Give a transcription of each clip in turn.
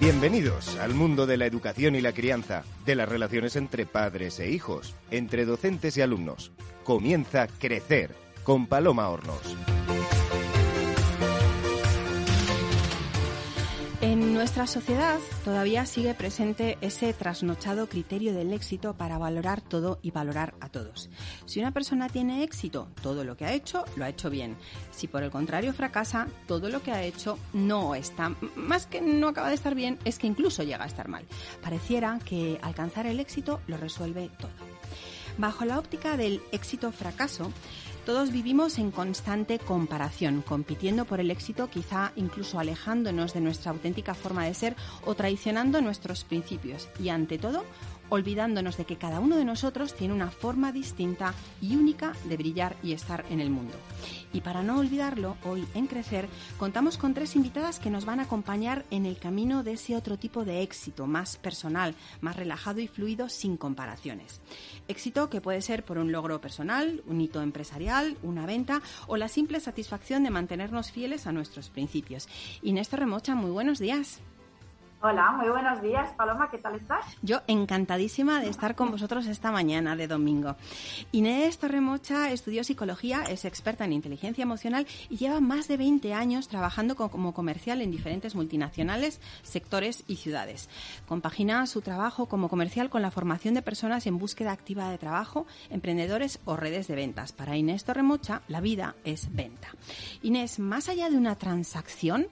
Bienvenidos al mundo de la educación y la crianza, de las relaciones entre padres e hijos, entre docentes y alumnos. Comienza Crecer con Paloma Hornos. Nuestra sociedad todavía sigue presente ese trasnochado criterio del éxito para valorar todo y valorar a todos. Si una persona tiene éxito, todo lo que ha hecho lo ha hecho bien. Si por el contrario fracasa, todo lo que ha hecho no está, más que no acaba de estar bien, es que incluso llega a estar mal. Pareciera que alcanzar el éxito lo resuelve todo. Bajo la óptica del éxito-fracaso, todos vivimos en constante comparación, compitiendo por el éxito, quizá incluso alejándonos de nuestra auténtica forma de ser o traicionando nuestros principios. Y ante todo, olvidándonos de que cada uno de nosotros tiene una forma distinta y única de brillar y estar en el mundo. Y para no olvidarlo, hoy en Crecer contamos con tres invitadas que nos van a acompañar en el camino de ese otro tipo de éxito, más personal, más relajado y fluido, sin comparaciones. Éxito que puede ser por un logro personal, un hito empresarial, una venta o la simple satisfacción de mantenernos fieles a nuestros principios. Inés Torremocha, muy buenos días. Hola, muy buenos días, Paloma, ¿qué tal estás? Yo encantadísima de estar con vosotros esta mañana de domingo. Inés Torremocha estudió psicología, es experta en inteligencia emocional y lleva más de 20 años trabajando como comercial en diferentes multinacionales, sectores y ciudades. Compagina su trabajo como comercial con la formación de personas en búsqueda activa de trabajo, emprendedores o redes de ventas. Para Inés Torremocha, la vida es venta. Inés, más allá de una transacción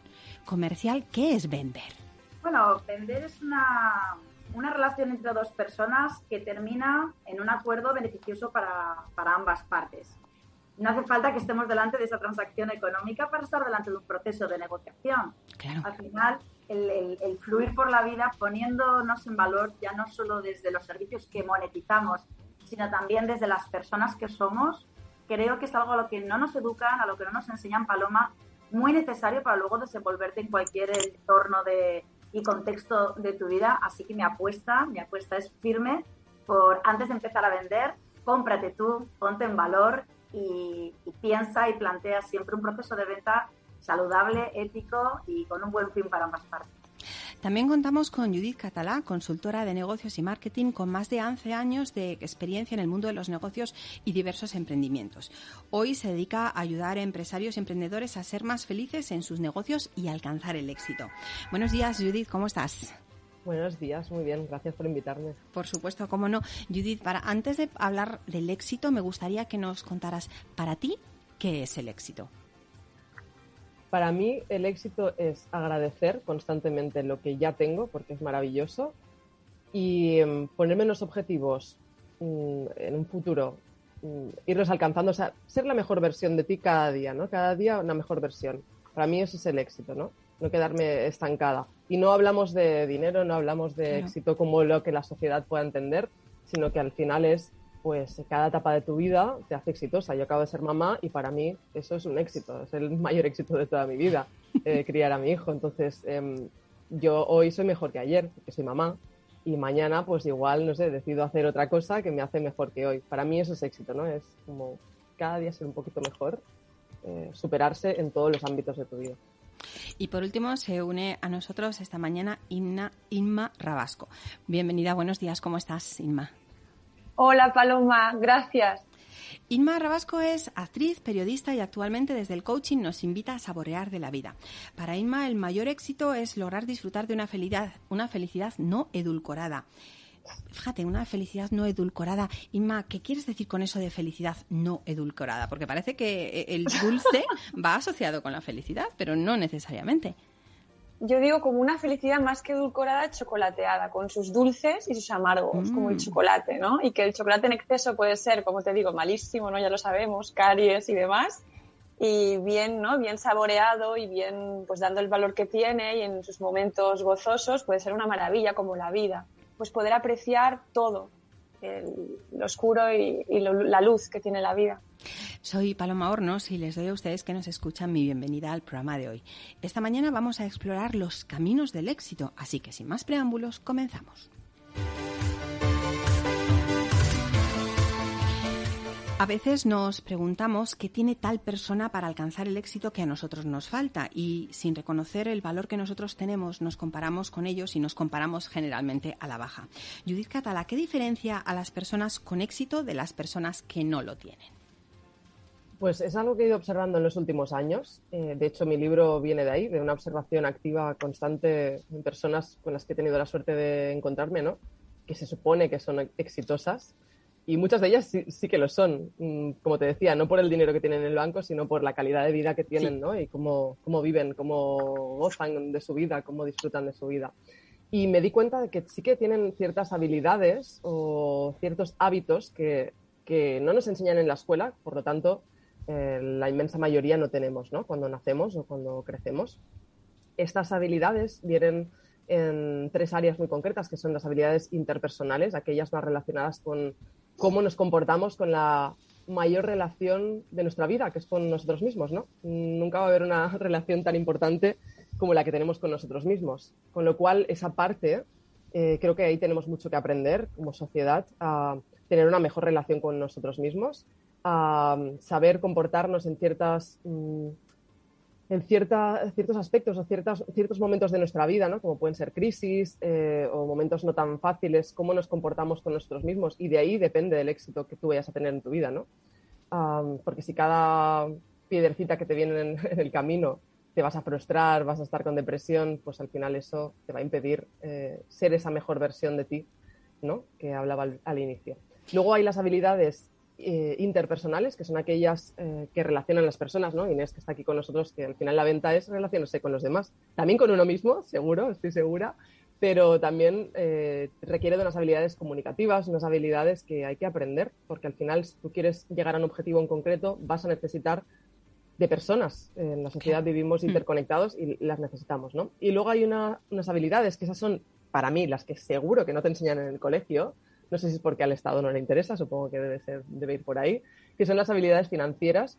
comercial, ¿qué es vender? Bueno, vender es una, una relación entre dos personas que termina en un acuerdo beneficioso para, para ambas partes. No hace falta que estemos delante de esa transacción económica para estar delante de un proceso de negociación. Al final, el, el, el, fluir por la vida poniéndonos en valor ya no solo desde los servicios que monetizamos, sino también desde las personas que somos, creo que es algo a lo que no nos educan, a lo que no nos enseñan Paloma, muy necesario para luego desenvolverte en cualquier entorno de, y contexto de tu vida. Así que mi apuesta, mi apuesta es firme por antes de empezar a vender, cómprate tú, ponte en valor y, y piensa y plantea siempre un proceso de venta saludable, ético y con un buen fin para ambas partes. También contamos con Judith Catalá, consultora de negocios y marketing con más de 11 años de experiencia en el mundo de los negocios y diversos emprendimientos. Hoy se dedica a ayudar a empresarios y emprendedores a ser más felices en sus negocios y alcanzar el éxito. Buenos días, Judith, ¿cómo estás? Buenos días, muy bien, gracias por invitarme. Por supuesto, cómo no. Judith, para antes de hablar del éxito, me gustaría que nos contaras para ti qué es el éxito. Para mí el éxito es agradecer constantemente lo que ya tengo, porque es maravilloso, y um, ponerme los objetivos um, en un futuro, um, irlos alcanzando, o sea, ser la mejor versión de ti cada día, ¿no? Cada día una mejor versión. Para mí eso es el éxito, ¿no? No quedarme estancada. Y no hablamos de dinero, no hablamos de claro. éxito como lo que la sociedad pueda entender, sino que al final es pues cada etapa de tu vida te hace exitosa. Yo acabo de ser mamá y para mí eso es un éxito, es el mayor éxito de toda mi vida, eh, criar a mi hijo. Entonces, eh, yo hoy soy mejor que ayer, porque soy mamá, y mañana pues igual, no sé, decido hacer otra cosa que me hace mejor que hoy. Para mí eso es éxito, ¿no? Es como cada día ser un poquito mejor, eh, superarse en todos los ámbitos de tu vida. Y por último, se une a nosotros esta mañana Inma, Inma Rabasco. Bienvenida, buenos días, ¿cómo estás, Inma? Hola Paloma, gracias. Inma Rabasco es actriz, periodista y actualmente desde el coaching nos invita a saborear de la vida. Para Inma el mayor éxito es lograr disfrutar de una felicidad, una felicidad no edulcorada. Fíjate, una felicidad no edulcorada. Inma, ¿qué quieres decir con eso de felicidad no edulcorada? Porque parece que el dulce va asociado con la felicidad, pero no necesariamente yo digo como una felicidad más que edulcorada, chocolateada, con sus dulces y sus amargos, mm. como el chocolate, ¿no? Y que el chocolate en exceso puede ser, como te digo, malísimo, ¿no? Ya lo sabemos, caries y demás. Y bien, ¿no? Bien saboreado y bien, pues dando el valor que tiene y en sus momentos gozosos puede ser una maravilla como la vida. Pues poder apreciar todo, el, lo oscuro y, la luz que tiene la vida. Soy Paloma Hornos y les doy a ustedes que nos escuchan mi bienvenida al programa de hoy. Esta mañana vamos a explorar los caminos del éxito, así que sin más preámbulos, comenzamos. A veces nos preguntamos qué tiene tal persona para alcanzar el éxito que a nosotros nos falta y sin reconocer el valor que nosotros tenemos nos comparamos con ellos y nos comparamos generalmente a la baja. Judith Catala, ¿qué diferencia a las personas con éxito de las personas que no lo tienen? Pues es algo que he ido observando en los últimos años. Eh, de hecho, mi libro viene de ahí, de una observación activa constante en personas con las que he tenido la suerte de encontrarme, ¿no? Que se supone que son exitosas y muchas de ellas sí, que lo son, mm, como te decía, no por el dinero que tienen en el banco, sino por la calidad de vida que tienen, ¿no? Y cómo, cómo viven, cómo gozan de su vida, cómo disfrutan de su vida. Y me di cuenta de que sí que tienen ciertas habilidades o ciertos hábitos que, que no nos enseñan en la escuela, por lo tanto, eh, la inmensa mayoría no tenemos, ¿no? Cuando nacemos o cuando crecemos. Estas habilidades vienen en tres áreas muy concretas, que son las habilidades interpersonales, aquellas más relacionadas con cómo nos comportamos con la mayor relación de nuestra vida, que es con nosotros mismos, ¿no? Nunca va a haber una relación tan importante como la que tenemos con nosotros mismos. Con lo cual, esa parte, eh, creo que ahí tenemos mucho que aprender como sociedad a tener una mejor relación con nosotros mismos, a saber comportarnos en ciertas mm, en cierta, ciertos aspectos o ciertas, ciertos momentos de nuestra vida, ¿no? como pueden ser crisis eh, o momentos no tan fáciles, cómo nos comportamos con nosotros mismos y de ahí depende del éxito que tú vayas a tener en tu vida. ¿no? porque si cada piedrecita que te viene en, el camino te vas a frustrar, vas a estar con depresión, pues al final eso te va a impedir eh, ser esa mejor versión de ti ¿no? que hablaba al inicio. Luego hay las habilidades eh, interpersonales, que son aquellas eh, que relacionan las personas, ¿no? Inés, que está aquí con nosotros, que al final la venta es relacionarse con los demás. También con uno mismo, seguro, estoy segura, pero también eh, requiere de unas habilidades comunicativas, unas habilidades que hay que aprender, porque al final, si tú quieres llegar a un objetivo en concreto, vas a necesitar de personas. En la sociedad vivimos hmm. interconectados y las necesitamos, ¿no? Y luego hay unas habilidades que esas son, para mí, las que seguro que no te enseñan en el colegio, no sé si es porque al Estado no le interesa, supongo que debe, ir por ahí, que son las habilidades financieras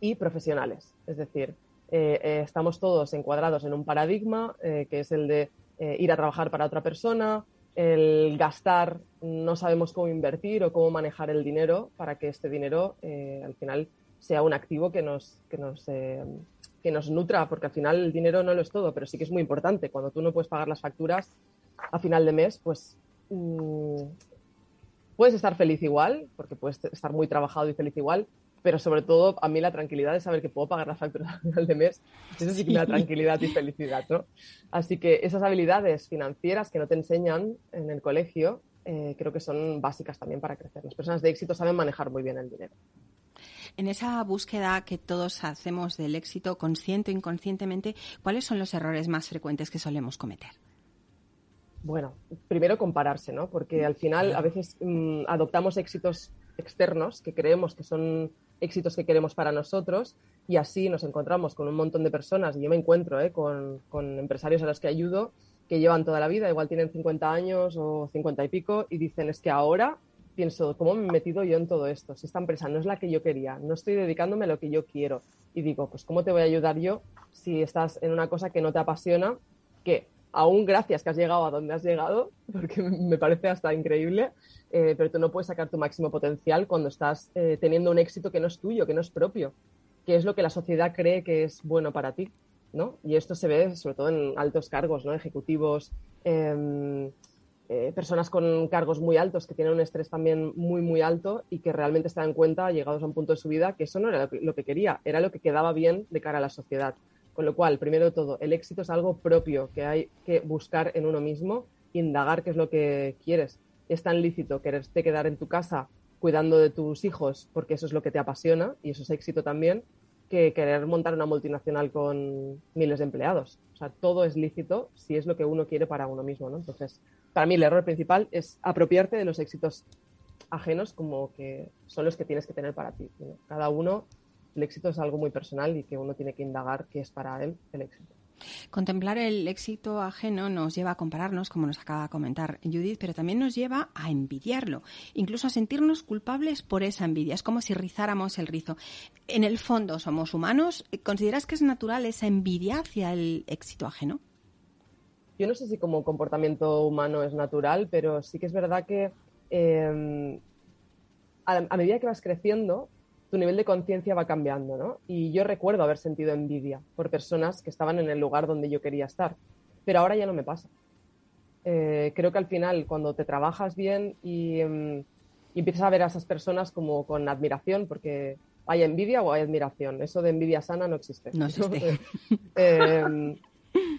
y profesionales. Es decir, eh, eh, estamos todos encuadrados en un paradigma eh, que es el de ir a trabajar para otra persona, el gastar, no sabemos cómo invertir o cómo manejar el dinero para que este dinero al final sea un activo que nos, que nos, que nos nutra, porque al final el dinero no lo es todo, pero sí que es muy importante. Cuando tú no puedes pagar las facturas a final de mes, pues Mm, puedes estar feliz igual, porque puedes estar muy trabajado y feliz igual, pero sobre todo a mí la tranquilidad de saber que puedo pagar las facturas al final de mes, eso sí que me da tranquilidad y felicidad, ¿no? Así que esas habilidades financieras que no te enseñan en el colegio, eh, creo que son básicas también para crecer. Las personas de éxito saben manejar muy bien el dinero. En esa búsqueda que todos hacemos del éxito, consciente o inconscientemente, ¿cuáles son los errores más frecuentes que solemos cometer? Bueno, primero compararse, ¿no? Porque al final a veces mm, adoptamos éxitos externos que creemos que son éxitos que queremos para nosotros y así nos encontramos con un montón de personas y yo me encuentro ¿eh? con, empresarios a los que ayudo que llevan toda la vida, igual tienen 50 años o 50 y pico y dicen es que ahora pienso, ¿cómo me he metido yo en todo esto? Si esta empresa no es la que yo quería, no estoy dedicándome a lo que yo quiero y digo, pues ¿cómo te voy a ayudar yo si estás en una cosa que no te apasiona? Que aún gracias que has llegado a donde has llegado, porque me parece hasta increíble, eh, pero tú no puedes sacar tu máximo potencial cuando estás eh, teniendo un éxito que no es tuyo, que no es propio, que es lo que la sociedad cree que es bueno para ti, ¿no? Y esto se ve sobre todo en altos cargos, ¿no? Ejecutivos, em, eh, personas con cargos muy altos que tienen un estrés también muy, muy alto y que realmente se dan cuenta, llegados a un punto de su vida, que eso no era lo que quería, era lo que quedaba bien de cara a la sociedad. Con lo cual, primero de todo, el éxito es algo propio que hay que buscar en uno mismo, indagar qué es lo que quieres. Es tan lícito quererte quedar en tu casa cuidando de tus hijos porque eso es lo que te apasiona y eso es éxito también, que querer montar una multinacional con miles de empleados. O sea, todo es lícito si es lo que uno quiere para uno mismo, ¿no? Entonces, para mí el error principal es apropiarte de los éxitos ajenos como que son los que tienes que tener para ti. Cada uno el éxito es algo muy personal y que uno tiene que indagar qué es para él el éxito. Contemplar el éxito ajeno nos lleva a compararnos, como nos acaba de comentar Judith, pero también nos lleva a envidiarlo, incluso a sentirnos culpables por esa envidia. Es como si rizáramos el rizo. En el fondo somos humanos. ¿Consideras que es natural esa envidia hacia el éxito ajeno? Yo no sé si como comportamiento humano es natural, pero sí que es verdad que em, a, medida que vas creciendo, tu nivel de conciencia va cambiando, ¿no? Y yo recuerdo haber sentido envidia por personas que estaban en el lugar donde yo quería estar, pero ahora ya no me pasa. Eh, creo que al final, cuando te trabajas bien y, em, y, empiezas a ver a esas personas como con admiración, porque hay envidia o hay admiración, eso de envidia sana no existe. No existe. eh,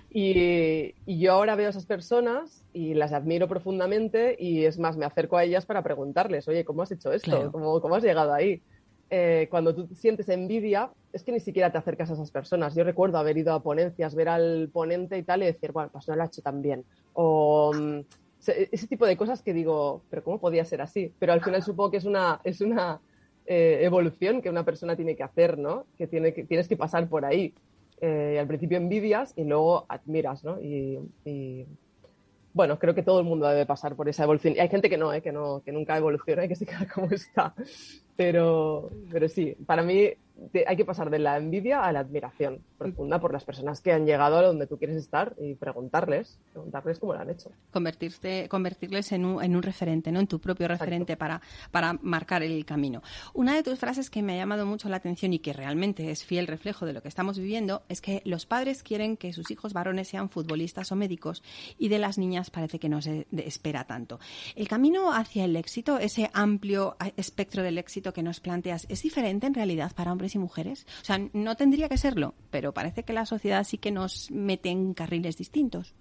y, yo ahora veo a esas personas y las admiro profundamente y es más, me acerco a ellas para preguntarles, oye, ¿cómo has hecho esto? ¿Cómo, has llegado ahí? Eh, cuando tú sientes envidia, es que ni siquiera te acercas a esas personas. Yo recuerdo haber ido a ponencias, ver al ponente y tal y decir, bueno, pues no lo ha hecho tan bien. O mm, ese tipo de cosas que digo, pero ¿cómo podía ser así? Pero al final supongo que es una, es una eh, evolución que una persona tiene que hacer, ¿no? Que, tiene que tienes que pasar por ahí. Eh, al principio envidias y luego admiras, ¿no? Y, bueno, creo que todo el mundo debe pasar por esa evolución. Y hay gente que no, ¿eh? que no, que nunca evoluciona y que se queda como está. Pero, pero sí, para mí hay que pasar de la envidia a la admiración profunda por las personas que han llegado a donde tú quieres estar y preguntarles, preguntarles cómo lo han hecho. Convertirte, convertirles en un, en un referente, ¿no? En tu propio referente para, para marcar el camino. Una de tus frases que me ha llamado mucho la atención y que realmente es fiel reflejo de lo que estamos viviendo es que los padres quieren que sus hijos varones sean futbolistas o médicos y de las niñas parece que no se espera tanto. El camino hacia el éxito, ese amplio espectro del éxito que nos planteas, ¿es diferente en realidad para hombres y mujeres? O sea, no tendría que serlo, pero parece que la sociedad sí que nos mete en carriles distintos.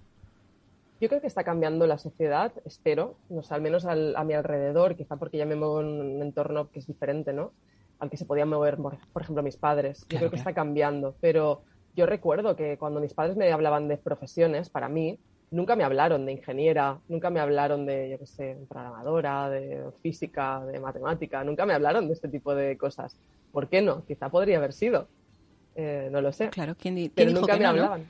Yo creo que está cambiando la sociedad, espero, no al menos a mi alrededor, quizá porque ya me muevo en un entorno que es diferente, ¿no? Al que se podían mover, por ejemplo, mis padres. Yo creo que está cambiando, pero yo recuerdo que cuando mis padres me hablaban de profesiones, para mí, nunca me hablaron de ingeniera, nunca me hablaron de, yo qué sé, programadora, de física, de matemática, nunca me hablaron de este tipo de cosas. ¿Por qué no? Quizá podría haber sido. Eh, no lo sé. Claro, ¿quién, Pero nunca me hablaban.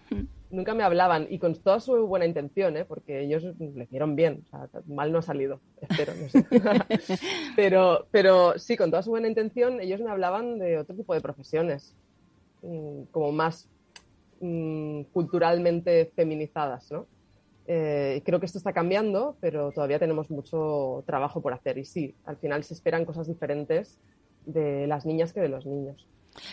Nunca me hablaban y con toda su buena intención, ¿eh? porque ellos le hicieron bien. mal no ha salido, espero, no sé. pero, pero sí, con toda su buena intención, ellos me hablaban de otro tipo de profesiones, mm, como más mm, culturalmente feminizadas, ¿no? Eh, creo que esto está cambiando, pero todavía tenemos mucho trabajo por hacer. Y sí, al final se esperan cosas diferentes de las niñas que de los niños.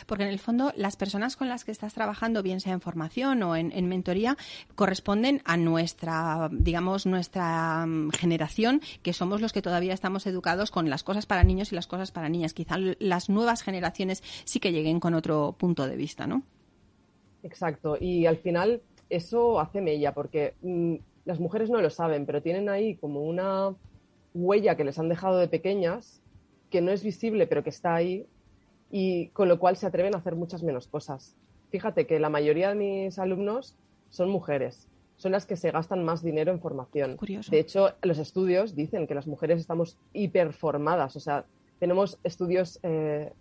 Porque en el fondo las personas con las que estás trabajando, bien sea en formación o en, mentoría, corresponden a nuestra, digamos, nuestra mm, generación, que somos los que todavía estamos educados con las cosas para niños y las cosas para niñas. Quizá las nuevas generaciones sí que lleguen con otro punto de vista, ¿no? Exacto. Y al final eso hace mella, porque mm, las mujeres no lo saben, pero tienen ahí como una huella que les han dejado de pequeñas que no es visible, pero que está ahí, y con lo cual se atreven a hacer muchas menos cosas. Fíjate que la mayoría de mis alumnos son mujeres, son las que se gastan más dinero en formación. De hecho, los estudios dicen que las mujeres estamos hiperformadas, o sea, tenemos estudios eh,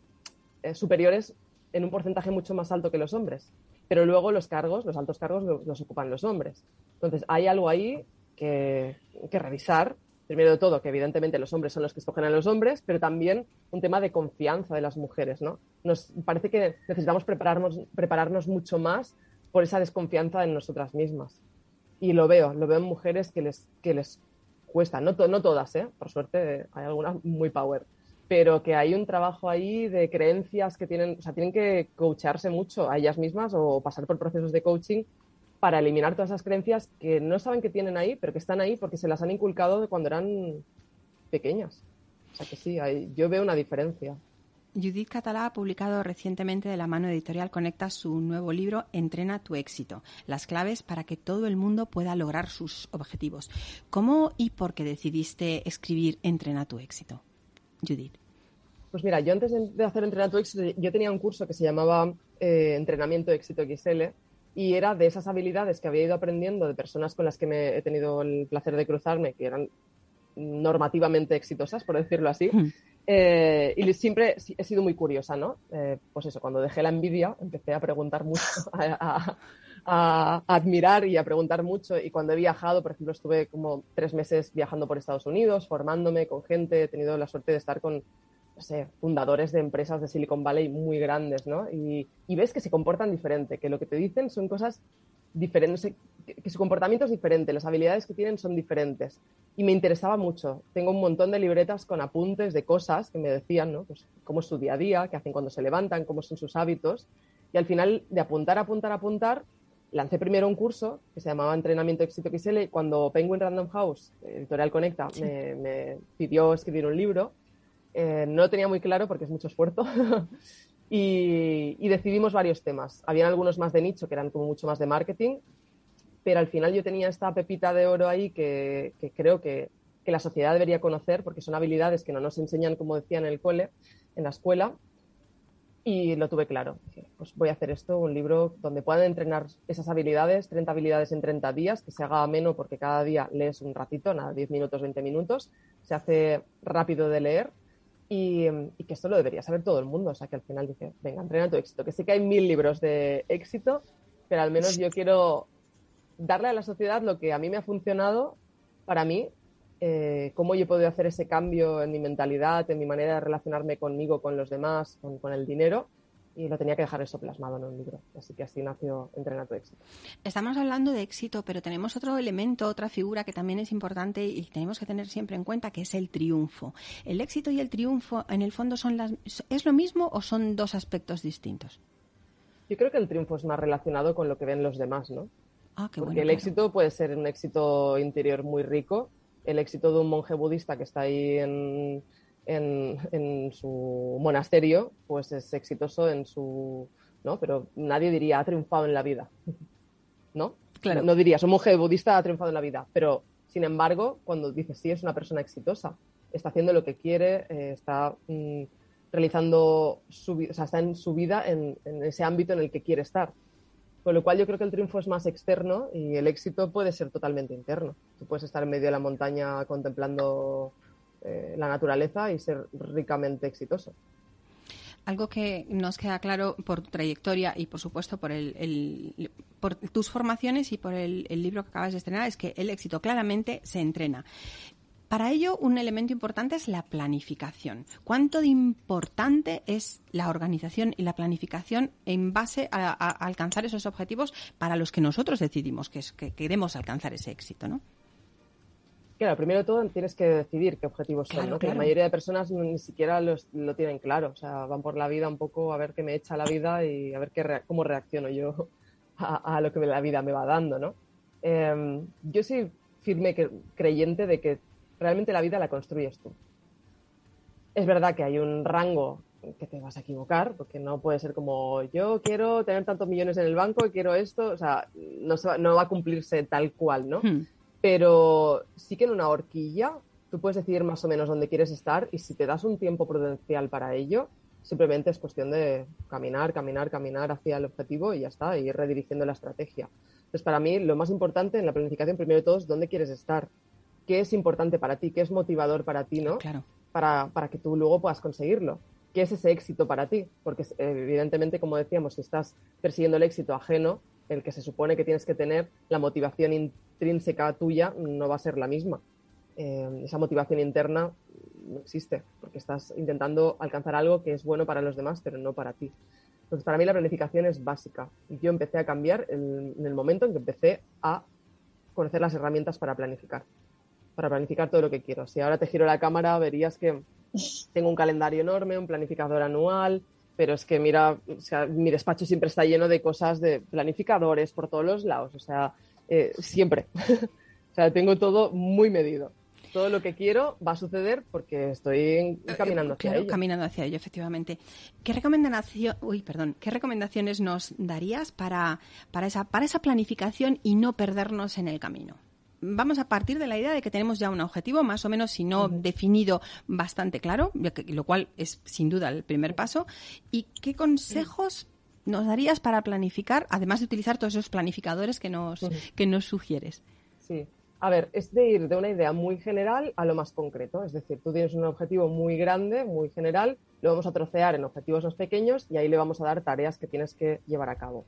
eh, superiores en un porcentaje mucho más alto que los hombres, pero luego los cargos, los altos cargos los, ocupan los hombres. Entonces, hay algo ahí que, que revisar primero de todo, que evidentemente los hombres son los que escogen a los hombres, pero también un tema de confianza de las mujeres, ¿no? Nos parece que necesitamos prepararnos, prepararnos mucho más por esa desconfianza en nosotras mismas. Y lo veo, lo veo en mujeres que les, que les cuesta, no, no todas, ¿eh? Por suerte hay algunas muy power, pero que hay un trabajo ahí de creencias que tienen, o sea, tienen que coacharse mucho a ellas mismas o pasar por procesos de coaching para eliminar todas esas creencias que no saben que tienen ahí, pero que están ahí porque se las han inculcado cuando eran pequeñas. O sea que sí, yo veo una diferencia. Judith Catalá ha publicado recientemente de la mano editorial Conecta su nuevo libro Entrena tu éxito, las claves para que todo el mundo pueda lograr sus objetivos. ¿Cómo y por qué decidiste escribir Entrena tu éxito? Judith. Pues mira, yo antes de hacer Entrena tu éxito, yo tenía un curso que se llamaba eh, Entrenamiento Éxito XL, y era de esas habilidades que había ido aprendiendo de personas con las que me he tenido el placer de cruzarme, que eran normativamente exitosas, por decirlo así. Eh, y siempre he sido muy curiosa, ¿no? Eh, pues eso, cuando dejé la envidia empecé a preguntar mucho, a, a, admirar y a preguntar mucho. Y cuando he viajado, por ejemplo, estuve como tres meses viajando por Estados Unidos, formándome con gente, he tenido la suerte de estar con no sé, fundadores de empresas de Silicon Valley muy grandes, ¿no? Y, ves que se comportan diferente, que lo que te dicen son cosas diferente, que su comportamiento es diferente, las habilidades que tienen son diferentes. Y me interesaba mucho. Tengo un montón de libretas con apuntes de cosas que me decían, ¿no? Pues cómo es su día a día, qué hacen cuando se levantan, cómo son sus hábitos. Y al final, de apuntar, apuntar, apuntar, lancé primero un curso que se llamaba Entrenamiento Éxito XL cuando Penguin Random House, Editorial Conecta, me, pidió escribir un libro, eh, no lo tenía muy claro porque es mucho esfuerzo y, decidimos varios temas. Habían algunos más de nicho que eran como mucho más de marketing pero al final yo tenía esta pepita de oro ahí que, creo que, la sociedad debería conocer porque son habilidades que no nos enseñan, como decía, en el cole, en la escuela, y lo tuve claro. pues voy a hacer esto, un libro donde puedan entrenar esas habilidades, 30 habilidades en 30 días, que se haga ameno porque cada día lees un ratito, nada, 10 minutos, 20 minutos, se hace rápido de leer y, que esto lo debería saber todo el mundo. O sea, que al final dice, venga, entrena tu éxito, que sí que hay mil libros de éxito, pero al menos yo quiero darle a la sociedad lo que a mí me ha funcionado para mí, eh, cómo yo he podido hacer ese cambio en mi mentalidad, en mi manera de relacionarme conmigo, con los demás, con, el dinero, y lo tenía que dejar eso plasmado en un libro. Así que así nació Entrena tu éxito. Estamos hablando de éxito, pero tenemos otro elemento, otra figura que también es importante y tenemos que tener siempre en cuenta, que es el triunfo. ¿El éxito y el triunfo, en el fondo, son las, es lo mismo o son dos aspectos distintos? Yo creo que el triunfo es más relacionado con lo que ven los demás, ¿no? Ah, Porque el éxito puede ser un éxito interior muy rico. El éxito de un monje budista que está ahí en, en, su monasterio, pues es exitoso en su. ¿no? Pero nadie diría ha triunfado en la vida. ¿No? Claro. No, dirías, un monje budista ha triunfado en la vida. Pero, sin embargo, cuando dices sí, es una persona exitosa. Está haciendo lo que quiere, eh, está mm, realizando su, o sea, está en su vida en, en ese ámbito en el que quiere estar. Con lo cual yo creo que el triunfo es más externo y el éxito puede ser totalmente interno. Tú puedes estar en medio de la montaña contemplando eh, la naturaleza y ser ricamente exitoso. Algo que nos queda claro por tu trayectoria y, por supuesto, por, el, por tus formaciones y por el, libro que acabas de estrenar es que el éxito claramente se entrena. Para ello, un elemento importante es la planificación. ¿Cuánto de importante es la organización y la planificación en base a, alcanzar esos objetivos para los que nosotros decidimos que, que queremos alcanzar ese éxito, ¿no? Claro, primero de todo tienes que decidir qué objetivos son, ¿no? la mayoría de personas ni siquiera lo tienen claro, o sea, van por la vida un poco a ver qué me echa la vida y a ver qué cómo reacciono yo a, lo que la vida me va dando, ¿no? Em, yo soy firme creyente de que realmente la vida la construyes tú. Es verdad que hay un rango que te vas a equivocar, porque no puede ser como yo quiero tener tantos millones en el banco y quiero esto, o sea, no, va, a cumplirse tal cual, ¿no? Hmm. Pero sí que en una horquilla tú puedes decidir más o menos dónde quieres estar y si te das un tiempo prudencial para ello, simplemente es cuestión de caminar, caminar, caminar hacia el objetivo y ya está, y ir redirigiendo la estrategia. Entonces, para mí, lo más importante en la planificación, primero de todo, es dónde quieres estar qué es importante para ti, qué es motivador para ti, ¿no? Claro. Para, para que tú luego puedas conseguirlo. ¿Qué es ese éxito para ti? Porque evidentemente, como decíamos, si estás persiguiendo el éxito ajeno, el que se supone que tienes que tener, la motivación intrínseca tuya no va a ser la misma. Eh, esa motivación interna no existe, porque estás intentando alcanzar algo que es bueno para los demás, pero no para ti. Entonces, para mí la planificación es básica. Yo empecé a cambiar en el momento en que empecé a conocer las herramientas para planificar para planificar todo lo que quiero. Si ahora te giro la cámara, verías que tengo un calendario enorme, un planificador anual, pero es que mira, mi despacho siempre está lleno de cosas de planificadores por todos los lados, o sea, eh, siempre. o sea, tengo todo muy medido. Todo lo que quiero va a suceder porque estoy eh, caminando hacia ello. Caminando hacia ello, efectivamente. ¿Qué, recomendación, uy, perdón, ¿Qué recomendaciones nos darías para, para, esa, para esa planificación y no perdernos en el camino? Vamos a partir de la idea de que tenemos ya un objetivo más o menos, si no definido, bastante claro, lo cual es sin duda el primer paso. ¿Y qué consejos nos darías para planificar, además de utilizar todos esos planificadores que nos, que nos sugieres? Sí. A ver, es de ir de una idea muy general a lo más concreto. Es decir, tú tienes un objetivo muy grande, muy general, lo vamos a trocear en objetivos más pequeños y ahí le vamos a dar tareas que tienes que llevar a cabo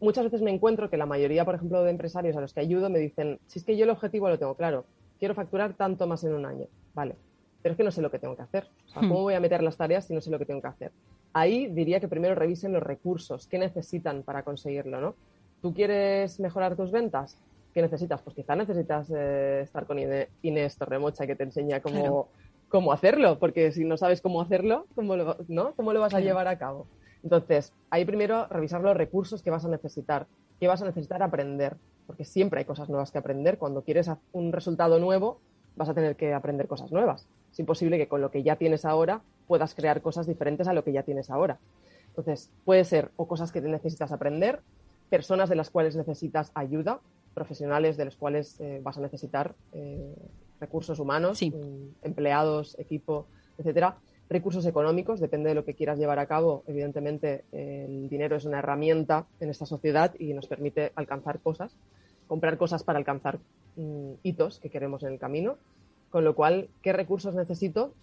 muchas veces me encuentro que la mayoría, por ejemplo, de empresarios a los que ayudo me dicen, si es que yo el objetivo lo tengo claro, quiero facturar tanto más en un año, vale, pero es que no sé lo que tengo que hacer. Hmm. ¿Cómo voy a meter las tareas si no sé lo que tengo que hacer? Ahí diría que primero revisen los recursos, qué necesitan para conseguirlo, ¿no? ¿Tú quieres mejorar tus ventas? ¿Qué necesitas? Pues quizá necesitas eh, estar con Inés Torremocha que te enseña cómo, cómo hacerlo, porque si no sabes cómo hacerlo, ¿cómo lo, ¿no? ¿Cómo lo vas a llevar a cabo? Entonces, ahí primero revisar los recursos que vas a necesitar, qué vas a necesitar aprender, porque siempre hay cosas nuevas que aprender. Cuando quieres un resultado nuevo, vas a tener que aprender cosas nuevas. Es imposible que con lo que ya tienes ahora puedas crear cosas diferentes a lo que ya tienes ahora. Entonces, puede ser o cosas que necesitas aprender, personas de las cuales necesitas ayuda, profesionales de los cuales eh, vas a necesitar eh, recursos humanos, mm, empleados, equipo, etcétera. Recursos económicos, depende de lo que quieras llevar a cabo. Evidentemente, el dinero es una herramienta en esta sociedad y nos permite alcanzar cosas, comprar cosas para alcanzar mm, hitos que queremos en el camino. Con lo cual, ¿qué recursos necesito?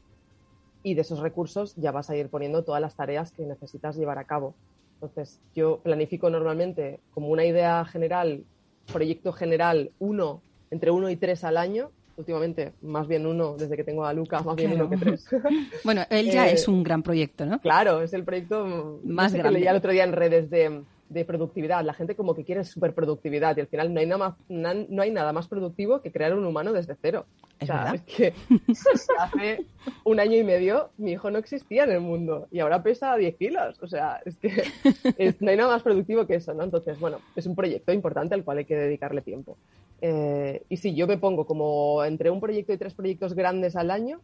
Y de esos recursos ya vas a ir poniendo todas las tareas que necesitas llevar a cabo. Entonces, yo planifico normalmente como una idea general, proyecto general, uno, entre uno y tres al año, últimamente más bien uno, desde que tengo a Luca, más bien uno que tres. bueno, él ya eh, es un gran proyecto, ¿no? Claro, es el proyecto más grande. Que leía el otro día en redes de, de productividad. La gente como que quiere superproductividad y al final no hay, nada más, no hay nada más productivo que crear un humano desde cero. Es, que hace un año y medio mi hijo no existía en el mundo y ahora pesa 10 kilos. O sea, es que no hay nada más productivo que eso, ¿no? Entonces, bueno, es un proyecto importante al cual hay que dedicarle tiempo. Eh, y si yo me pongo como entre un proyecto y tres proyectos grandes al año,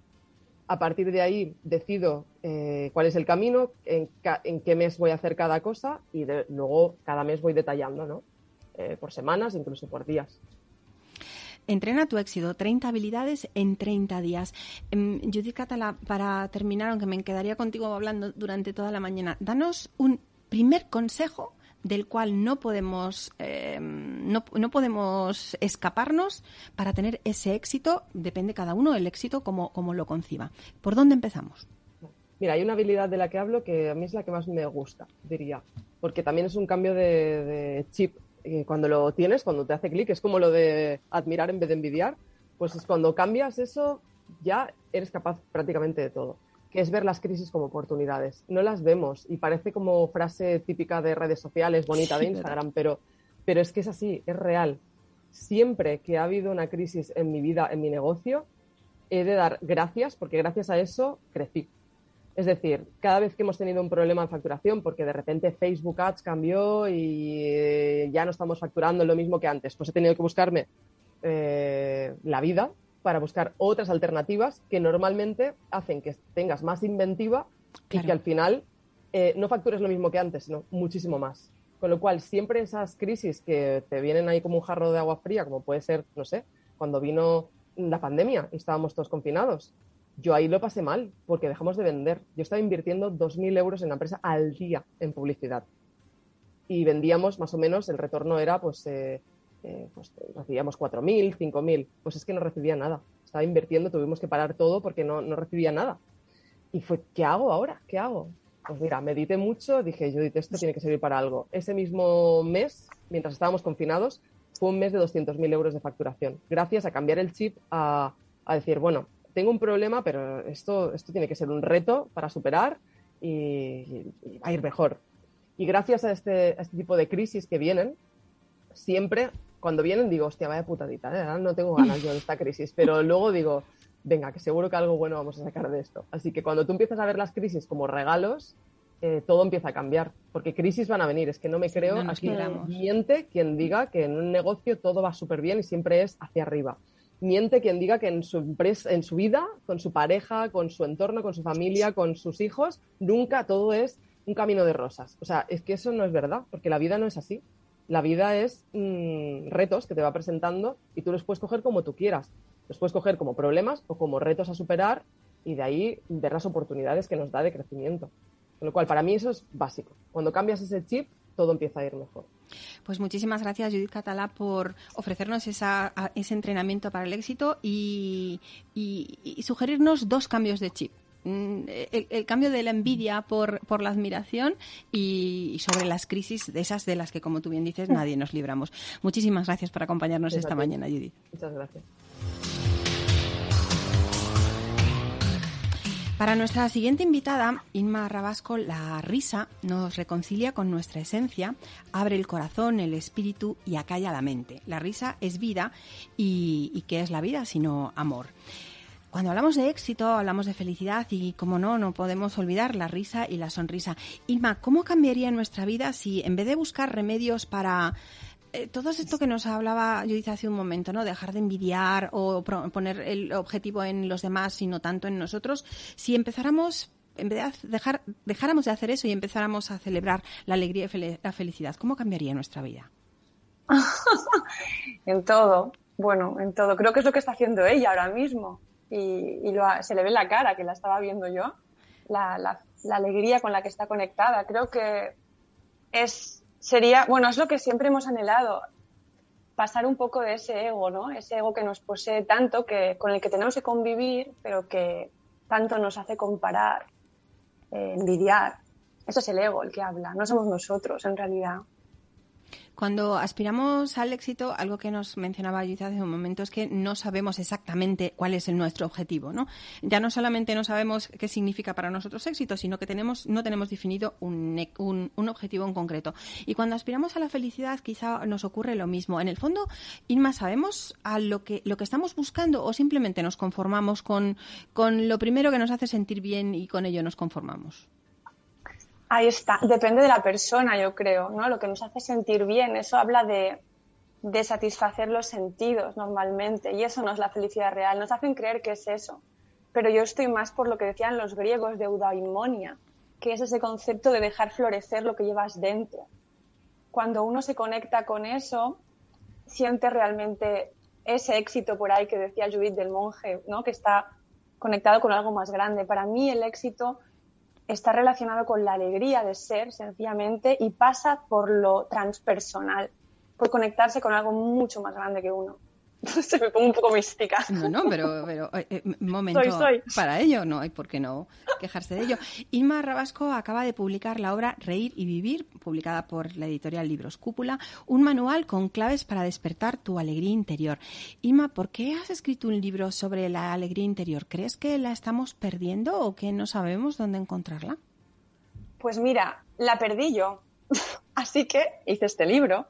a partir de ahí decido eh, cuál es el camino, en, qué mes voy a hacer cada cosa y luego cada mes voy detallando, ¿no? Eh, por semanas, incluso por días. Entrena tu éxito, 30 habilidades en 30 días. Em, Judith Catala, para terminar, aunque me quedaría contigo hablando durante toda la mañana, danos un primer consejo del cual no podemos, eh, no, no, podemos escaparnos para tener ese éxito. Depende cada uno del éxito como, como lo conciba. ¿Por dónde empezamos? Mira, hay una habilidad de la que hablo que a mí es la que más me gusta, diría, porque también es un cambio de, chip. Cuando lo tienes, cuando te hace clic, es como lo de admirar en vez de envidiar, pues es cuando cambias eso, ya eres capaz prácticamente de todo que es ver las crisis como oportunidades. No las vemos y parece como frase típica de redes sociales, bonita de Instagram, pero, pero es que es así, es real. Siempre que ha habido una crisis en mi vida, en mi negocio, he de dar gracias porque gracias a eso crecí. Es decir, cada vez que hemos tenido un problema en facturación, porque de repente Facebook Ads cambió y eh, ya no estamos facturando lo mismo que antes, pues he tenido que buscarme eh, la vida para buscar otras alternativas que normalmente hacen que tengas más inventiva y que al final eh, no factures lo mismo que antes, sino muchísimo más. Con lo cual, siempre esas crisis que te vienen ahí como un jarro de agua fría, como puede ser, no sé, cuando vino la pandemia y estábamos todos confinados, yo ahí lo pasé mal porque dejamos de vender. Yo estaba invirtiendo 2.000 euros en la empresa al día en publicidad y vendíamos más o menos, el retorno era pues eh, eh, pues recibíamos 4.000, 5.000, pues es que no recibía nada. Estaba invirtiendo, tuvimos que parar todo porque no, no recibía nada. Y fue, ¿qué hago ahora? ¿Qué hago? Pues mira, medité mucho, dije, Judith, esto tiene que servir para algo. Ese mismo mes, mientras estábamos confinados, fue un mes de 200.000 euros de facturación, gracias a cambiar el chip a, a, decir, bueno, tengo un problema, pero esto, esto tiene que ser un reto para superar y, va a ir mejor. Y gracias a este, a este tipo de crisis que vienen, siempre cuando vienen digo, hostia, vaya putadita, ¿eh? no tengo ganas yo de esta crisis, pero luego digo, venga, que seguro que algo bueno vamos a sacar de esto. Así que cuando tú empiezas a ver las crisis como regalos, eh, todo empieza a cambiar, porque crisis van a venir, es que no me creo, no aquí miente quien diga que en un negocio todo va súper bien y siempre es hacia arriba. Miente quien diga que en su, empresa, en su vida, con su pareja, con su entorno, con su familia, con sus hijos, nunca todo es un camino de rosas. O sea, es que eso no es verdad, porque la vida no es así. La vida es mm, retos que te va presentando y tú los puedes coger como tú quieras. Los puedes coger como problemas o como retos a superar y de ahí ver las oportunidades que nos da de crecimiento. Con lo cual, para mí eso es básico. Cuando cambias ese chip, todo empieza a ir mejor. Pues muchísimas gracias, Judith Catalá, por ofrecernos ese entrenamiento para el éxito y sugerirnos dos cambios de chip. Mm, el, cambio de la envidia por, por la admiración y, sobre las crisis de esas de las que, como tú bien dices, nadie nos libramos. Muchísimas gracias por acompañarnos esta mañana, Judith. Muchas gracias. Para nuestra siguiente invitada, Inma Rabasco, la risa nos reconcilia con nuestra esencia, abre el corazón, el espíritu y acalla la mente. La risa es vida y, y ¿qué es la vida sino amor? Cuando hablamos de éxito, hablamos de felicidad y, como no, no podemos olvidar la risa y la sonrisa. Inma, ¿cómo cambiaría nuestra vida si en vez de buscar remedios para eh, todo esto que nos hablaba Judith hace un momento, ¿no? Dejar de envidiar o poner el objetivo en los demás, sino tanto en nosotros, si empezáramos en vez de dejar, dejáramos de hacer eso y empezáramos a celebrar la alegría y la felicidad, ¿cómo cambiaría nuestra vida? en todo, bueno, en todo. Creo que es lo que está haciendo ella ahora mismo y, se le ve en la cara, que la estaba viendo yo, la, alegría con la que está conectada. Creo que es, sería, bueno, es lo que siempre hemos anhelado, pasar un poco de ese ego, ¿no? Ese ego que nos posee tanto, que, con el que tenemos que convivir, pero que tanto nos hace comparar, eh, envidiar. Eso es el ego el que habla, no somos nosotros en realidad. Cuando aspiramos al éxito, algo que nos mencionaba Judith hace un momento es que no sabemos exactamente cuál es el nuestro objetivo, ¿no? Ya no solamente no sabemos qué significa para nosotros éxito, sino que tenemos, no tenemos definido un, un, objetivo en concreto. Y cuando aspiramos a la felicidad, quizá nos ocurre lo mismo. En el fondo, Inma, ¿sabemos a lo que, lo que estamos buscando o simplemente nos conformamos con, con lo primero que nos hace sentir bien y con ello nos conformamos? Ahí está, depende de la persona, yo creo, ¿no? Lo que nos hace sentir bien, eso habla de, satisfacer los sentidos normalmente, y eso no es la felicidad real, nos hacen creer que es eso. Pero yo estoy más por lo que decían los griegos de eudaimonia, que es ese concepto de dejar florecer lo que llevas dentro. Cuando uno se conecta con eso, siente realmente ese éxito por ahí que decía Judith del monje, ¿no? que está conectado con algo más grande. Para mí el éxito está relacionado con la alegría de ser, sencillamente, y pasa por lo transpersonal, por conectarse con algo mucho más grande que uno. Se me pongo un poco mística. No, no, pero, pero eh, eh, momento para ello, no hay por qué no quejarse de ello. Inma Rabasco acaba de publicar la obra Reír y Vivir, publicada por la editorial Libros Cúpula, un manual con claves para despertar tu alegría interior. Inma, ¿por qué has escrito un libro sobre la alegría interior? ¿Crees que la estamos perdiendo o que no sabemos dónde encontrarla? Pues mira, la perdí yo. Así que hice este libro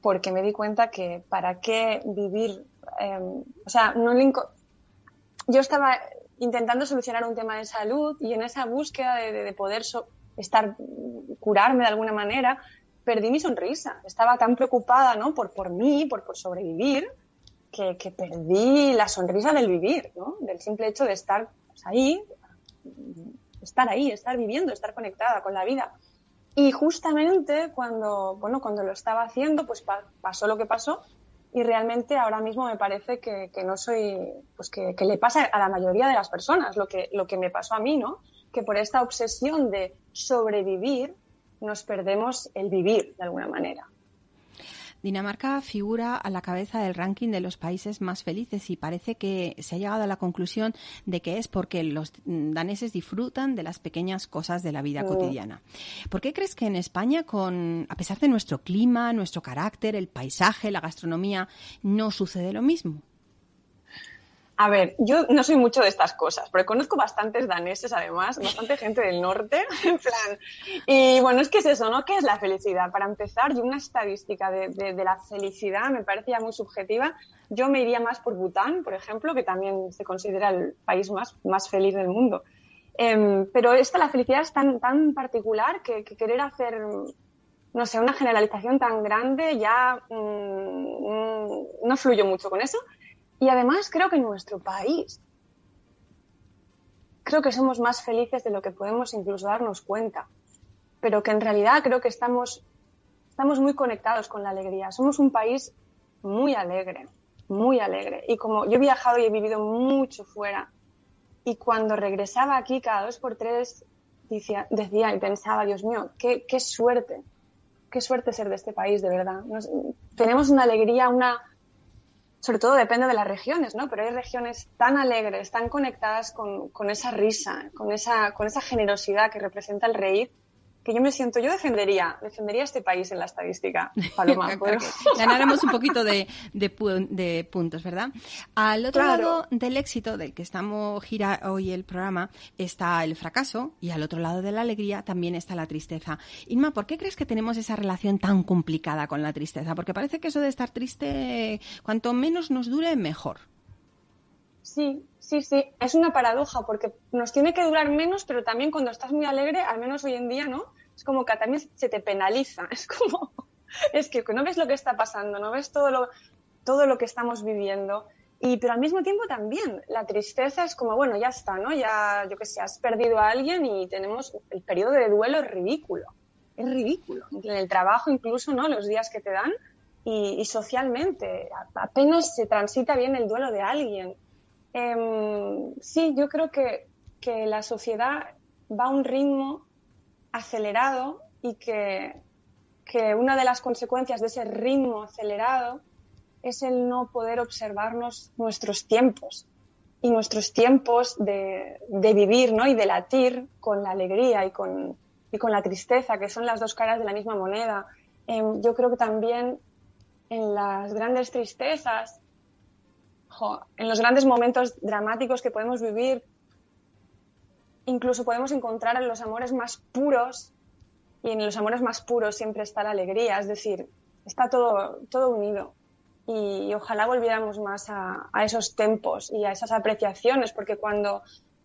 porque me di cuenta que para qué vivir, em, o sea, no yo estaba intentando solucionar un tema de salud y en esa búsqueda de, poder estar, curarme de alguna manera, perdí mi sonrisa. Estaba tan preocupada, ¿no? Por, por mí, por, por sobrevivir, que, que, perdí la sonrisa del vivir, ¿no? Del simple hecho de estar pues, ahí, estar ahí, estar viviendo, estar conectada con la vida. Y justamente cuando, bueno, cuando lo estaba haciendo, pues pasó lo que pasó y realmente ahora mismo me parece que, no soy, pues que, que, le pasa a la mayoría de las personas lo que, lo que me pasó a mí, ¿no? Que por esta obsesión de sobrevivir nos perdemos el vivir de alguna manera. Dinamarca figura a la cabeza del ranking de los países más felices y parece que se ha llegado a la conclusión de que es porque los daneses disfrutan de las pequeñas cosas de la vida oh. cotidiana. ¿Por qué crees que en España, con, a pesar de nuestro clima, nuestro carácter, el paisaje, la gastronomía, no sucede lo mismo? A ver, yo no soy mucho de estas cosas, pero conozco bastantes daneses además, bastante gente del norte, en plan. Y bueno, es que es eso, ¿no? ¿Qué es la felicidad? Para empezar, y una estadística de, de, la felicidad me parece ya muy subjetiva. Yo me iría más por Bután, por ejemplo, que también se considera el país más, más feliz del mundo. Em, pero esta, la felicidad es tan, tan particular que, querer hacer no sé, una generalización tan grande, ya mm, mm, no fluyo mucho con eso. Y además creo que en nuestro país creo que somos más felices de lo que podemos incluso darnos cuenta, pero que en realidad creo que estamos, estamos muy conectados con la alegría. Somos un país muy alegre, muy alegre. Y como yo he viajado y he vivido mucho fuera, y cuando regresaba aquí cada dos por tres decía, y pensaba, Dios mío, qué, qué suerte, qué suerte ser de este país, de verdad. tenemos una alegría, una, sobre todo depende de las regiones, ¿no? Pero hay regiones tan alegres, tan conectadas con, esa risa, con esa, con esa generosidad que representa el reír, que yo me siento, yo defendería, defendería este país en la estadística, Paloma. Ganáramos un poquito de, de, puntos, ¿verdad? Al otro lado del éxito del que estamos gira hoy el programa está el fracaso y al otro lado de la alegría también está la tristeza. Inma, ¿por qué crees que tenemos esa relación tan complicada con la tristeza? Porque parece que eso de estar triste, cuanto menos nos dure, mejor. Sí, sí, sí. Es una paradoja porque nos tiene que durar menos, pero también cuando estás muy alegre, al menos hoy en día, ¿no? Es como que también se te penaliza. Es como, es que no ves lo que está pasando, no ves todo lo, todo lo que estamos viviendo. Y, pero al mismo tiempo también, la tristeza es como, bueno, ya está, ¿no? Ya, yo que sé, has perdido a alguien y tenemos, el periodo de duelo es ridículo. Es ridículo. En el trabajo incluso, ¿no? Los días que te dan y, socialmente. Apenas se transita bien el duelo de alguien Em, sí, yo creo que, la sociedad va a un ritmo acelerado y que, una de las consecuencias de ese ritmo acelerado es el no poder observarnos nuestros tiempos y nuestros tiempos de, vivir ¿no? y de latir con la alegría y con, con la tristeza, que son las dos caras de la misma moneda. Em, yo creo que también en las grandes tristezas en los grandes momentos dramáticos que podemos vivir, incluso podemos encontrar en los amores más puros, y en los amores más puros siempre está la alegría, es decir, está todo, todo unido. Y, ojalá volviéramos más a, esos tempos y a esas apreciaciones, porque cuando,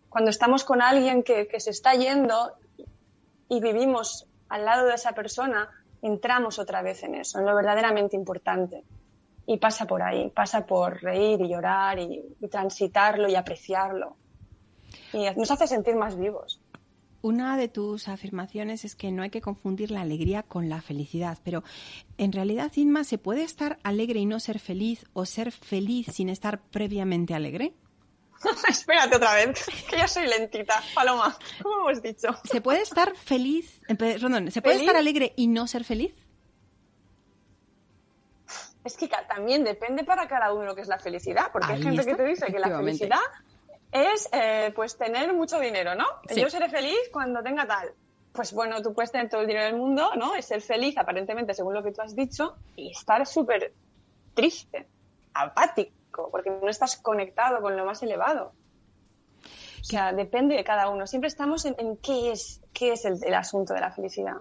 cuando estamos con alguien que, que se está yendo y vivimos al lado de esa persona, entramos otra vez en eso, en lo verdaderamente importante y pasa por ahí, pasa por reír y llorar y, transitarlo y apreciarlo. Y nos hace sentir más vivos. Una de tus afirmaciones es que no hay que confundir la alegría con la felicidad, pero en realidad, Inma, ¿se puede estar alegre y no ser feliz o ser feliz sin estar previamente alegre? Espérate otra vez, que ya soy lentita. Paloma, ¿cómo hemos dicho? ¿Se puede estar feliz, perdón, ¿se puede estar alegre y no ser feliz? es que también depende para cada uno lo que es la felicidad, porque hay gente que te dice que la felicidad es eh, pues tener mucho dinero, ¿no? Yo seré feliz cuando tenga tal. Pues bueno, tú puedes tener todo el dinero del mundo, ¿no? Es ser feliz aparentemente según lo que tú has dicho y estar súper triste, apático, porque no estás conectado con lo más elevado. O sea, depende de cada uno. Siempre estamos en, qué es, qué es el asunto de la felicidad.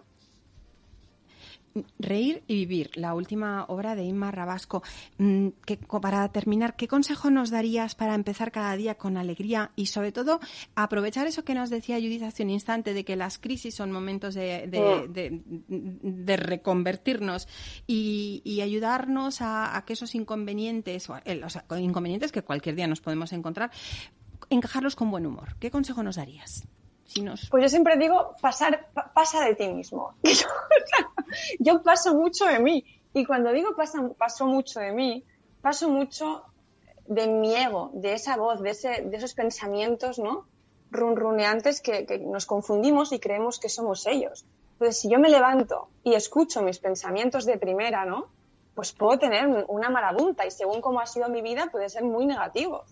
Reír y vivir, la última obra de Inma Rabasco. Mm, para terminar, ¿qué consejo nos darías para empezar cada día con alegría y sobre todo aprovechar eso que nos decía Judith hace un instante de que las crisis son momentos de, de, reconvertirnos y, ayudarnos a, que esos inconvenientes, eh, o inconvenientes que cualquier día nos podemos encontrar, encajarlos con buen humor? ¿Qué consejo nos darías? Pues yo siempre digo, pasar, pasa de ti mismo. yo paso mucho de mí. Y cuando digo pasa, paso mucho de mí, paso mucho de mi ego, de esa voz, de, ese, de esos pensamientos, ¿no? Runruneantes que, que nos confundimos y creemos que somos ellos. Entonces, si yo me levanto y escucho mis pensamientos de primera, ¿no? Pues puedo tener una marabunta y según cómo ha sido mi vida puede ser muy negativo.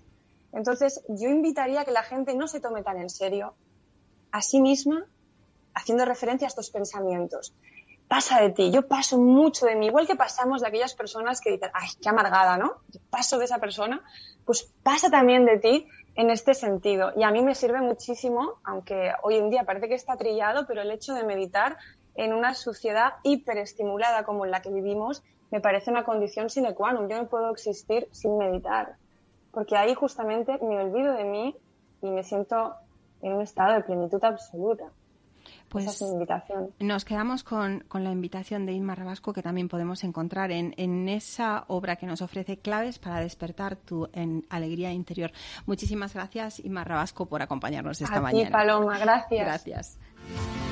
Entonces, yo invitaría a que la gente no se tome tan en serio, a sí misma haciendo referencia a estos pensamientos. Pasa de ti, yo paso mucho de mí, igual que pasamos de aquellas personas que dicen, ay, qué amargada, ¿no? Paso de esa persona, pues pasa también de ti en este sentido. Y a mí me sirve muchísimo, aunque hoy en día parece que está trillado, pero el hecho de meditar en una sociedad hiperestimulada como en la que vivimos me parece una condición sine qua non. Yo no puedo existir sin meditar, porque ahí justamente me olvido de mí y me siento en un estado de plenitud absoluta. Pues Esa es invitación. nos quedamos con, la invitación de Inma Rabasco que también podemos encontrar en, en, esa obra que nos ofrece claves para despertar tu en alegría interior. Muchísimas gracias, Inma Rabasco, por acompañarnos esta A mañana. Ti, Paloma, gracias. Gracias.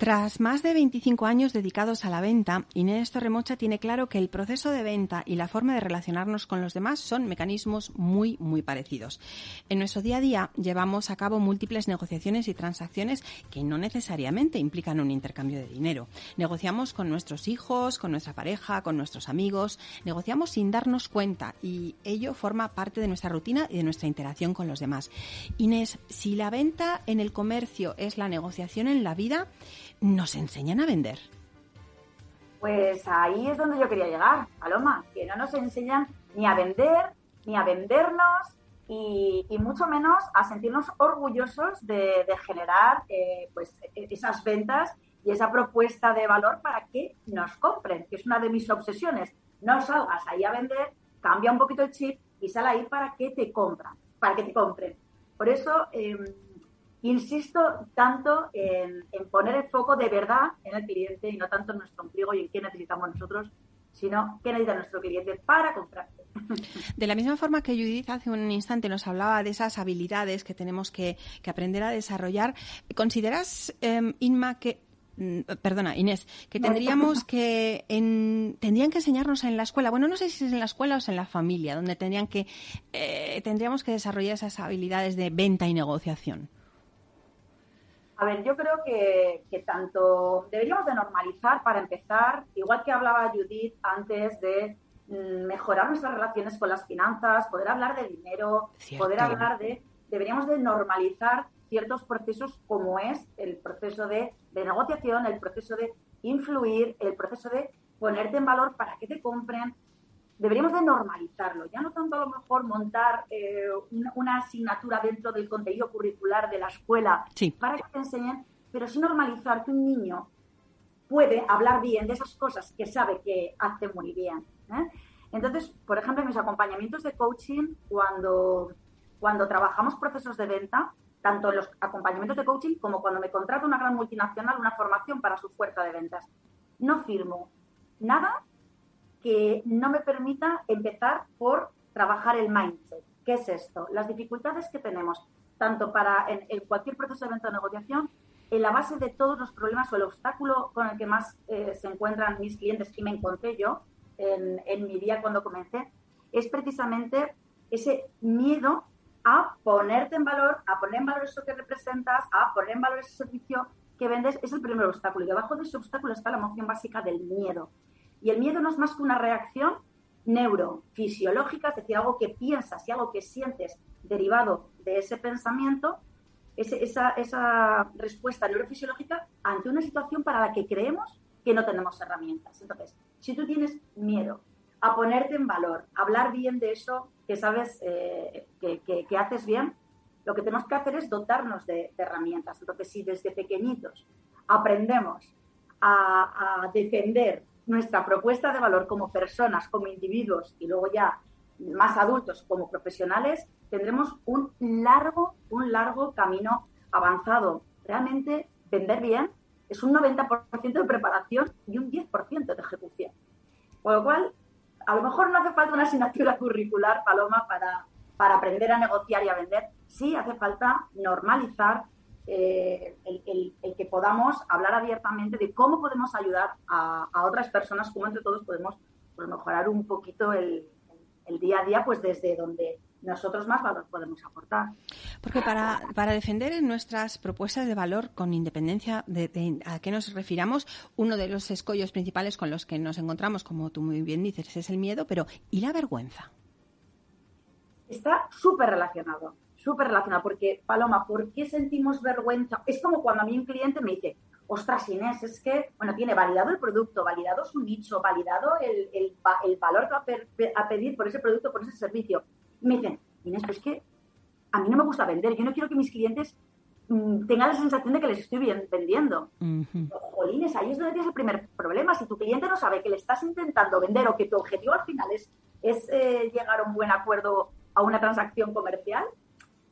Tras más de 25 años dedicados a la venta, Inés Torremocha tiene claro que el proceso de venta y la forma de relacionarnos con los demás son mecanismos muy, muy parecidos. En nuestro día a día llevamos a cabo múltiples negociaciones y transacciones que no necesariamente implican un intercambio de dinero. Negociamos con nuestros hijos, con nuestra pareja, con nuestros amigos, negociamos sin darnos cuenta y ello forma parte de nuestra rutina y de nuestra interacción con los demás. Inés, si la venta en el comercio es la negociación en la vida, nos enseñan a vender? Pues ahí es donde yo quería llegar, Paloma, que no nos enseñan ni a vender, ni a vendernos y, mucho menos a sentirnos orgullosos de, generar eh, pues esas ventas y esa propuesta de valor para que nos compren, que es una de mis obsesiones. No salgas ahí a vender, cambia un poquito el chip y sal ahí para que te compran, para que te compren. Por eso em, Insisto tanto en, poner el foco de verdad en el cliente y no tanto en nuestro ombligo y en qué necesitamos nosotros, sino qué necesita nuestro cliente para comprar. De la misma forma que Judith hace un instante nos hablaba de esas habilidades que tenemos que, aprender a desarrollar, ¿consideras, em, Inma, que mm, perdona, Inés, que tendríamos que tendrían que enseñarnos en la escuela. Bueno, no sé si es en la escuela o es en la familia, donde tendrían que eh, tendríamos que desarrollar esas habilidades de venta y negociación. A ver, yo creo que, tanto deberíamos de normalizar para empezar, igual que hablaba Judith antes de mm, mejorar nuestras relaciones con las finanzas, poder hablar de dinero, poder hablar de, deberíamos de normalizar ciertos procesos como es el proceso de, de negociación, el proceso de influir, el proceso de ponerte en valor para que te compren, deberíamos de normalizarlo, ya no tanto a lo mejor montar eh, una, asignatura dentro del contenido curricular de la escuela para que te enseñen, pero sí normalizar que un niño puede hablar bien de esas cosas que sabe que hace muy bien. ¿eh? Entonces, por ejemplo, en mis acompañamientos de coaching, cuando, cuando trabajamos procesos de venta, tanto en los acompañamientos de coaching como cuando me contrata una gran multinacional una formación para su fuerza de ventas, no firmo nada que no me permita empezar por trabajar el mindset. ¿Qué es esto? Las dificultades que tenemos, tanto para en, cualquier proceso de venta o negociación, en la base de todos los problemas o el obstáculo con el que más eh, se encuentran mis clientes y me encontré yo en, mi día cuando comencé, es precisamente ese miedo a ponerte en valor, a poner en valor eso que representas, a poner en valor ese servicio que vendes, es el primer obstáculo. Y debajo de ese obstáculo está la emoción básica del miedo. Y el miedo no es más que una reacción neurofisiológica, es decir, algo que piensas y algo que sientes derivado de ese pensamiento, esa, respuesta neurofisiológica ante una situación para la que creemos que no tenemos herramientas. Entonces, si tú tienes miedo a ponerte en valor, a hablar bien de eso que sabes eh, que, haces bien, lo que tenemos que hacer es dotarnos de, herramientas. Entonces, si desde pequeñitos aprendemos a defender nuestra propuesta de valor como personas, como individuos y luego ya más adultos como profesionales, tendremos un largo, un largo camino avanzado. Realmente vender bien es un 90% de preparación y un 10% de ejecución. Con lo cual, a lo mejor no hace falta una asignatura curricular, Paloma, para, para aprender a negociar y a vender. Sí hace falta normalizar eh, el, que podamos hablar abiertamente de cómo podemos ayudar a, otras personas, cómo entre todos podemos pues, mejorar un poquito el, día a día, pues desde donde nosotros más valor podemos aportar. Porque para, para defender nuestras propuestas de valor, con independencia de, a qué nos refiramos, uno de los escollos principales con los que nos encontramos, como tú muy bien dices, es el miedo, pero ¿y la vergüenza? Está súper relacionado súper relacionado, porque Paloma, ¿por qué sentimos vergüenza? Es como cuando a mí un cliente me dice, ostras Inés, es que, bueno, tiene validado el producto, validado su nicho, validado el, el, el valor que va a, pedir por ese producto, por ese servicio. Y me dicen, Inés, pues es que a mí no me gusta vender, yo no quiero que mis clientes mm, tengan la sensación de que les estoy bien, vendiendo. Jolines, ahí es donde tienes el primer problema. Si tu cliente no sabe que le estás intentando vender o que tu objetivo al final es, es eh, llegar a un buen acuerdo, a una transacción comercial,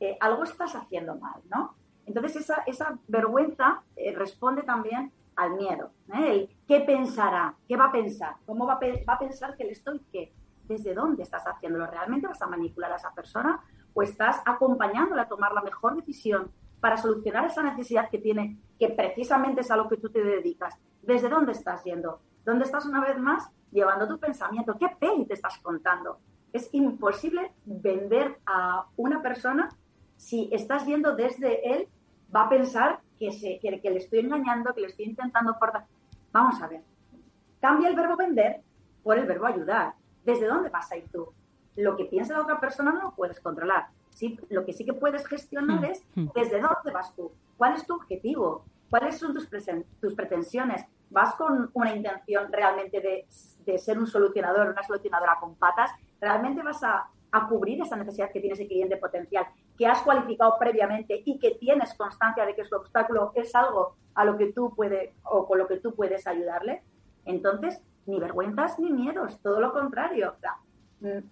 eh, algo estás haciendo mal, ¿no? Entonces esa, esa vergüenza eh, responde también al miedo, ¿eh? El qué pensará, qué va a pensar, cómo va a, pensar que le estoy qué, desde dónde estás haciéndolo, realmente vas a manipular a esa persona o estás acompañándola a tomar la mejor decisión para solucionar esa necesidad que tiene, que precisamente es a lo que tú te dedicas. ¿Desde dónde estás yendo? ¿Dónde estás una vez más llevando tu pensamiento? ¿Qué peli te estás contando? Es imposible vender a una persona si estás yendo desde él, va a pensar que, se, que, le estoy engañando, que le estoy intentando forzar. Vamos a ver. Cambia el verbo vender por el verbo ayudar. ¿Desde dónde vas a ir tú? Lo que piensa la otra persona no lo puedes controlar. Sí, lo que sí que puedes gestionar mm, es mm. desde dónde vas tú, cuál es tu objetivo, cuáles son tus, tus pretensiones. ¿Vas con una intención realmente de, de, ser un solucionador, una solucionadora con patas? ¿Realmente vas a, a cubrir esa necesidad que tiene ese cliente potencial, que has cualificado previamente y que tienes constancia de que su obstáculo es algo a lo que tú puedes o con lo que tú puedes ayudarle? Entonces, ni vergüenzas ni miedos, todo lo contrario.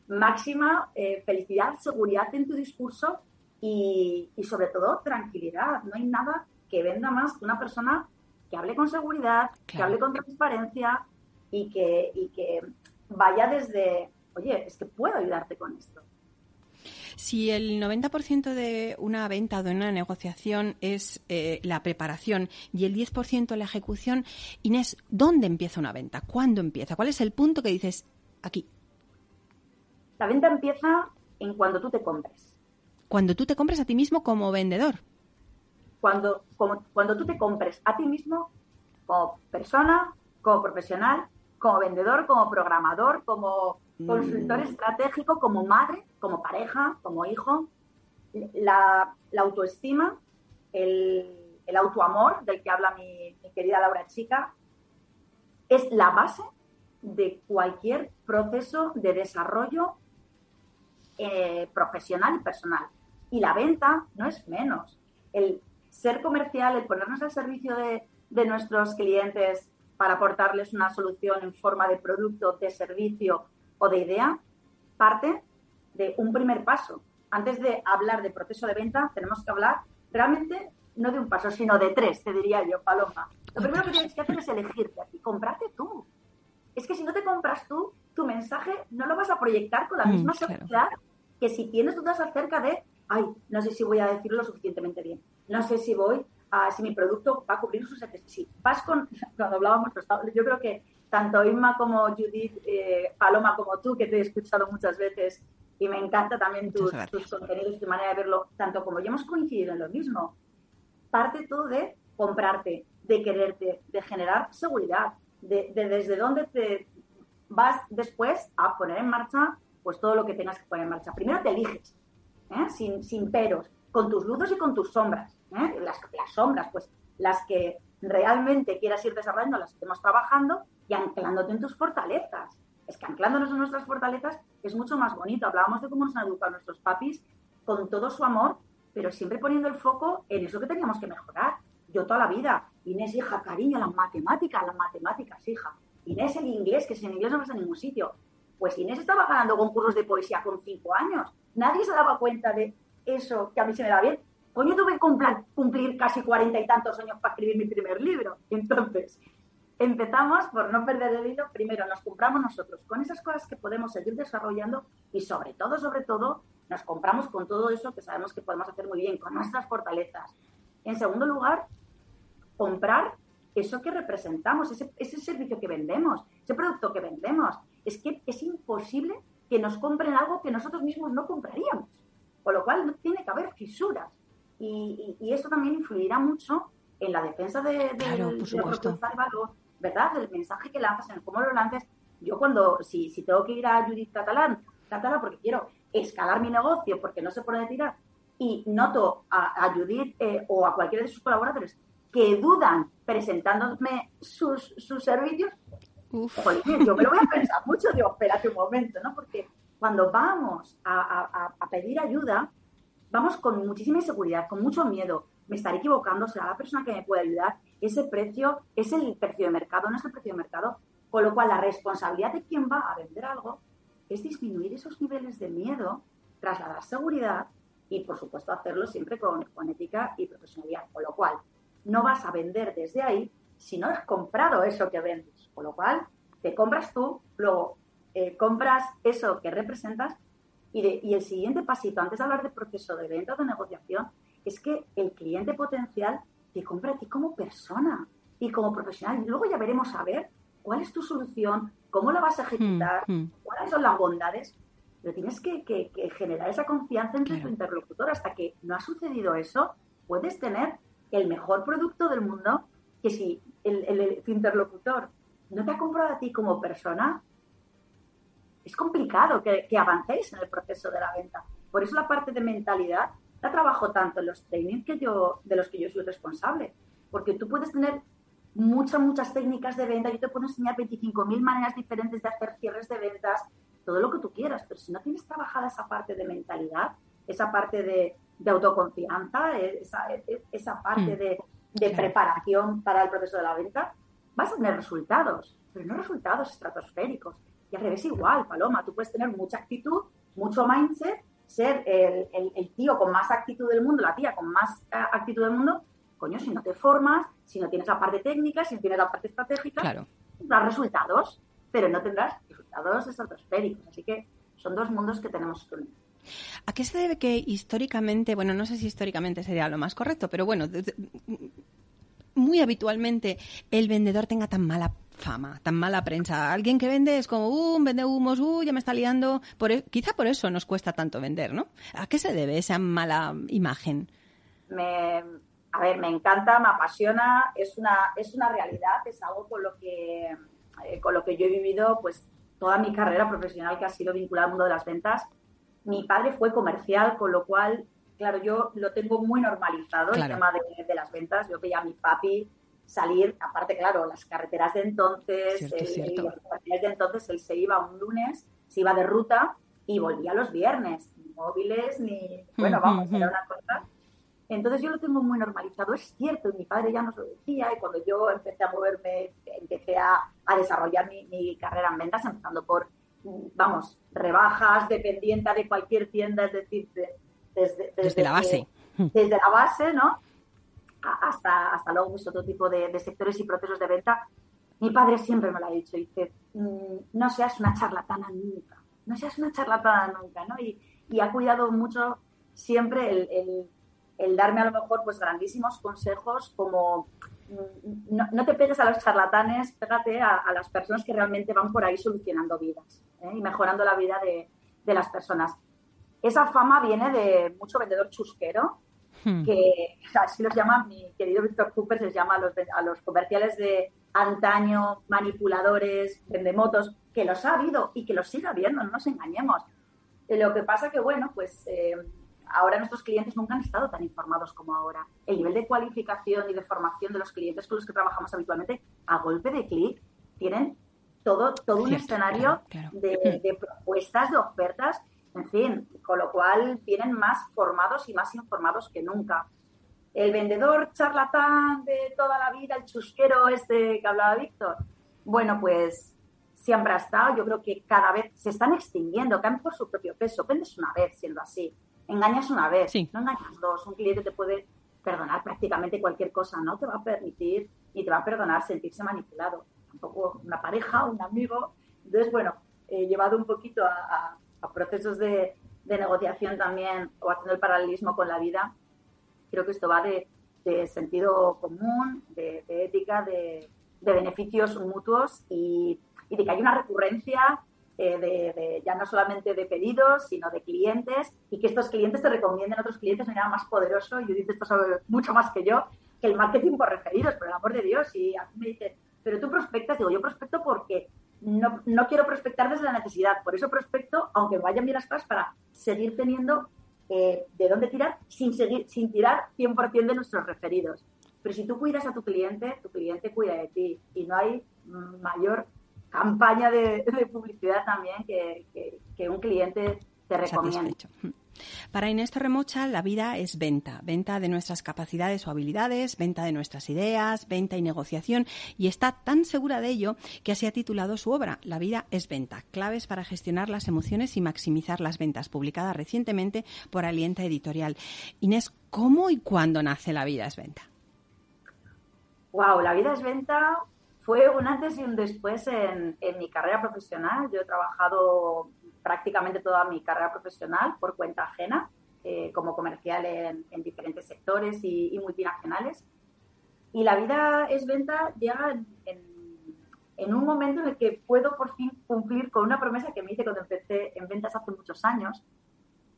máxima eh, felicidad, seguridad en tu discurso y, sobre todo tranquilidad. No hay nada que venda más que una persona que hable con seguridad, que hable con transparencia y que, y que vaya desde, oye, es que puedo ayudarte con esto. Si el 90% de una venta o de una negociación es eh, la preparación y el 10% la ejecución, Inés, ¿dónde empieza una venta? ¿Cuándo empieza? ¿Cuál es el punto que dices aquí? La venta empieza en cuando tú te compres. Cuando tú te compres a ti mismo como vendedor. Cuando, cuando tú te compres a ti mismo como persona, como profesional, como vendedor, como programador, como consultor mm. estratégico como madre, como pareja, como hijo. La, autoestima, el, autoamor del que habla mi, querida Laura Chica, es la base de cualquier proceso de desarrollo eh, profesional y personal. Y la venta no es menos. El ser comercial, el ponernos al servicio de, de nuestros clientes para aportarles una solución en forma de producto, de servicio o de idea parte de un primer paso. Antes de hablar de proceso de venta, tenemos que hablar realmente no de un paso, sino de tres, te diría yo, Paloma. Lo primero que tienes que hacer es elegirte a ti, comprarte tú. Es que si no te compras tú, tu mensaje no lo vas a proyectar con la mm, misma seguridad que si tienes dudas acerca de, ay, no sé si voy a decirlo lo suficientemente bien, no sé si voy a, si mi producto va a cubrir sus necesidades. Si vas con, cuando hablábamos, yo creo que tanto Inma como Judith, eh, Paloma como tú, que te he escuchado muchas veces y me encanta también tus, tus contenidos y tu manera de verlo, tanto como yo hemos coincidido en lo mismo. Parte todo de comprarte, de quererte, de generar seguridad, de, desde dónde te vas después a poner en marcha pues todo lo que tengas que poner en marcha. Primero te eliges, ¿eh? sin, sin peros, con tus luces y con tus sombras. ¿eh? Las, las sombras, pues las que realmente quieras ir desarrollando, las que estemos trabajando y anclándote en tus fortalezas. Es que anclándonos en nuestras fortalezas es mucho más bonito. Hablábamos de cómo nos han educado nuestros papis con todo su amor, pero siempre poniendo el foco en eso que teníamos que mejorar. Yo toda la vida, Inés, hija, cariño, las matemáticas, las matemáticas, hija. Inés, el inglés, que sin inglés no vas a ningún sitio. Pues Inés estaba ganando concursos de poesía con cinco años. Nadie se daba cuenta de eso que a mí se me da bien. Coño, tuve que cumplir casi cuarenta y tantos años para escribir mi primer libro. Entonces, empezamos por no perder el hilo. Primero, nos compramos nosotros con esas cosas que podemos seguir desarrollando y sobre todo, sobre todo, nos compramos con todo eso que sabemos que podemos hacer muy bien, con nuestras fortalezas. En segundo lugar, comprar eso que representamos, ese, ese servicio que vendemos, ese producto que vendemos. Es que es imposible que nos compren algo que nosotros mismos no compraríamos. Con lo cual, no tiene que haber fisuras. Y, y, eso también influirá mucho en la defensa de, de, claro, de valor, ¿verdad? Del mensaje que lanzas, en cómo lo lances. Yo cuando, si, si tengo que ir a Judith Catalán, Catalán porque quiero escalar mi negocio, porque no se puede tirar, y noto a, Judith eh, o a cualquiera de sus colaboradores que dudan presentándome sus, sus servicios, yo me lo voy a pensar mucho, digo, espérate un momento, ¿no? Porque cuando vamos a, a pedir ayuda, vamos con muchísima inseguridad, con mucho miedo. Me estaré equivocando, será la persona que me puede ayudar. Ese precio es el precio de mercado, no es el precio de mercado. Con lo cual, la responsabilidad de quien va a vender algo es disminuir esos niveles de miedo, trasladar seguridad y, por supuesto, hacerlo siempre con, ética y profesionalidad. Con lo cual, no vas a vender desde ahí si no has comprado eso que vendes. Con lo cual, te compras tú, luego eh, compras eso que representas y, el siguiente pasito, antes de hablar de proceso de venta o de negociación, es que el cliente potencial te compra a ti como persona y como profesional. Y luego ya veremos a ver cuál es tu solución, cómo la vas a ejecutar, hmm, hmm. cuáles son las bondades. Pero tienes que, generar esa confianza entre tu interlocutor. Hasta que no ha sucedido eso, puedes tener el mejor producto del mundo que si el, tu interlocutor no te ha comprado a ti como persona, es complicado que, que avancéis en el proceso de la venta. Por eso la parte de mentalidad la trabajo tanto en los trainings que yo, de los que yo soy responsable. Porque tú puedes tener muchas, muchas técnicas de venta. Yo te puedo enseñar 25.000 maneras diferentes de hacer cierres de ventas, todo lo que tú quieras. Pero si no tienes trabajada esa parte de mentalidad, esa parte de, autoconfianza, esa, esa parte mm. de, preparación para el proceso de la venta, vas a tener resultados, pero no resultados estratosféricos. Y al revés igual, Paloma, tú puedes tener mucha actitud, mucho mindset, ser el, tío con más actitud del mundo, la tía con más eh, actitud del mundo, coño, si no te formas, si no tienes la parte técnica, si no tienes la parte estratégica, tendrás resultados, pero no tendrás resultados estratosféricos. Así que son dos mundos que tenemos que unir. ¿A qué se debe que históricamente, bueno, no sé si históricamente sería lo más correcto, pero bueno, muy habitualmente el vendedor tenga tan mala fama, tan mala prensa. Alguien que vende es como, uh, vende humos, uh, ya me está liando. Por, e, quizá por eso nos cuesta tanto vender, ¿no? ¿A qué se debe esa mala imagen? Me, a ver, me encanta, me apasiona, es una, es una realidad, es algo con lo que, eh, con lo que yo he vivido pues toda mi carrera profesional que ha sido vinculada al mundo de las ventas. Mi padre fue comercial, con lo cual, claro, yo lo tengo muy normalizado el tema de, de, las ventas. Yo veía a mi papi salir, aparte, claro, las carreteras de entonces, cierto, de entonces, él se iba un lunes, se iba de ruta y volvía los viernes, ni móviles, ni, bueno, vamos, era una cosa. Entonces yo lo tengo muy normalizado, es cierto, y mi padre ya nos lo decía, y cuando yo empecé a moverme, empecé a, a desarrollar mi, carrera en ventas, empezando por, vamos, rebajas, dependiente de cualquier tienda, es decir, desde, desde, la base. Desde la base, ¿no? Hasta, hasta luego pues, otro tipo de, sectores y procesos de venta, mi padre siempre me lo ha dicho, dice, mm, no seas una charlatana nunca, no seas una charlatana nunca, ¿no? Y, ha cuidado mucho siempre el, darme a lo mejor pues grandísimos consejos como mm, no, te pegues a los charlatanes, pégate a, las personas que realmente van por ahí solucionando vidas ¿eh? y mejorando la vida de, de las personas. Esa fama viene de mucho vendedor chusquero, Hmm. que así los llama mi querido Víctor Cooper, se llama a los, a los comerciales de antaño, manipuladores, vendemotos, que los ha habido y que los sigue habiendo, no nos engañemos. Eh, lo que pasa que, bueno, pues eh, ahora nuestros clientes nunca han estado tan informados como ahora. El nivel de cualificación y de formación de los clientes con los que trabajamos habitualmente, a golpe de clic, tienen todo, todo un escenario De, de, propuestas, de ofertas en fin, con lo cual vienen más formados y más informados que nunca. El vendedor charlatán de toda la vida, el chusquero este que hablaba Víctor, bueno, pues siempre ha estado. Yo creo que cada vez se están extinguiendo, caen por su propio peso. Vendes una vez siendo así, engañas una vez, no engañas dos. Un cliente te puede perdonar prácticamente cualquier cosa, no te va a permitir ni te va a perdonar sentirse manipulado. Tampoco una pareja, un amigo. Entonces, bueno, he llevado un poquito a procesos de, negociación también o haciendo el paralelismo con la vida, creo que esto va de, sentido común, de, ética, de, beneficios mutuos y, de que hay una recurrencia eh, de, ya no solamente de pedidos, sino de clientes y que estos clientes te recomienden a otros clientes de manera más poderoso. Yo digo esto sabe mucho más que yo, que el marketing por referidos, por el amor de Dios. Y a mí me dicen, pero tú prospectas, digo, yo prospecto porque no, no, quiero prospectar desde la necesidad, por eso prospecto, aunque vayan bien las cosas, para seguir teniendo eh, de dónde tirar sin, seguir, sin tirar 100% de nuestros referidos. Pero si tú cuidas a tu cliente, tu cliente cuida de ti y no hay mayor campaña de, publicidad también que, que, un cliente te recomienda. Para Inés Torremocha, la vida es venta, venta de nuestras capacidades o habilidades, venta de nuestras ideas, venta y negociación, y está tan segura de ello que así ha titulado su obra, La vida es venta, claves para gestionar las emociones y maximizar las ventas, publicada recientemente por Alienta Editorial. Inés, ¿cómo y cuándo nace La vida es venta? Wow, La vida es venta fue un antes y un después en, en mi carrera profesional. Yo he trabajado prácticamente toda mi carrera profesional por cuenta ajena. eh, como comercial en, diferentes sectores y, multinacionales. Y la vida es venta llega en, un momento en el que puedo por fin cumplir con una promesa que me hice cuando empecé en ventas hace muchos años.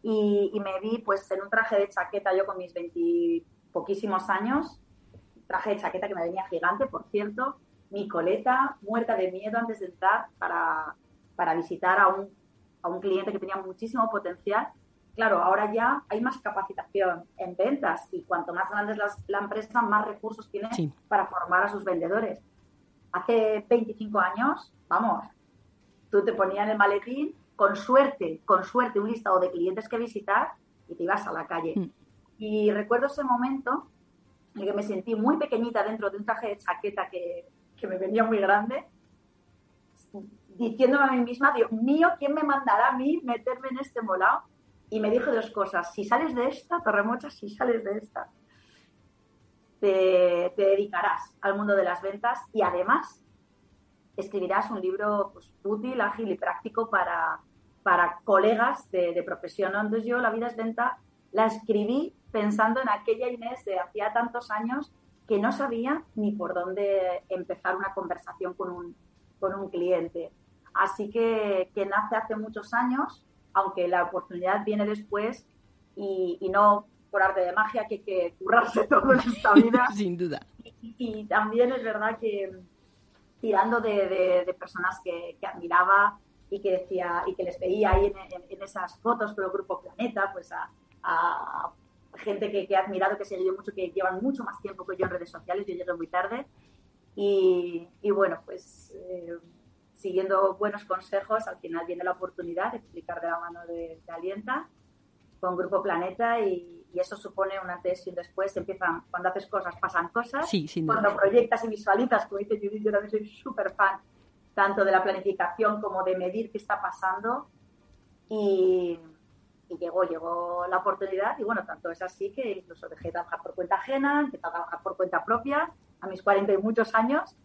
Y, me vi pues en un traje de chaqueta yo con mis 20 poquísimos años, traje de chaqueta que me venía gigante, por cierto, mi coleta muerta de miedo antes de entrar para, para visitar a un, a un cliente que tenía muchísimo potencial claro, ahora ya hay más capacitación en ventas y cuanto más grande es la, empresa, más recursos tiene para formar a sus vendedores. Hace 25 años, vamos, tú te ponías en el maletín, con suerte, con suerte, un listado de clientes que visitar y te ibas a la calle. Mm. Y recuerdo ese momento en el que me sentí muy pequeñita dentro de un traje de chaqueta que, que me venía muy grande, diciéndome a mí misma, Dios mío, ¿quién me mandará a mí meterme en este molao? y me dijo dos cosas. Si sales de esta, Torremocha, si sales de esta, te, dedicarás al mundo de las ventas y además escribirás un libro pues, útil, ágil y práctico para, para colegas de, profesión. Entonces yo, La vida es venta, la escribí pensando en aquella Inés de hacía tantos años que no sabía ni por dónde empezar una conversación con un, con un cliente. Así que, que nace hace muchos años aunque la oportunidad viene después y, no por arte de magia que hay que currarse todo en esta vida. Sin duda. Y, también es verdad que tirando de, personas que, admiraba y que decía y que les veía ahí en, esas fotos con el grupo Planeta, pues a, gente que, he admirado, que he seguido mucho, que llevan mucho más tiempo que yo en redes sociales, yo llegué muy tarde. Y, bueno, pues eh, siguiendo buenos consejos, al final viene la oportunidad de explicar de la mano de, Alienta con Grupo Planeta y, eso supone un antes y un después. Empiezan, cuando haces cosas, pasan cosas. Sí, cuando proyectas y visualizas, como dice Judith, yo también soy súper fan tanto de la planificación como de medir qué está pasando. Y, llegó, llegó la oportunidad y bueno, tanto es así que incluso dejé de trabajar por cuenta ajena, empecé a trabajar por cuenta propia a mis 40 y muchos años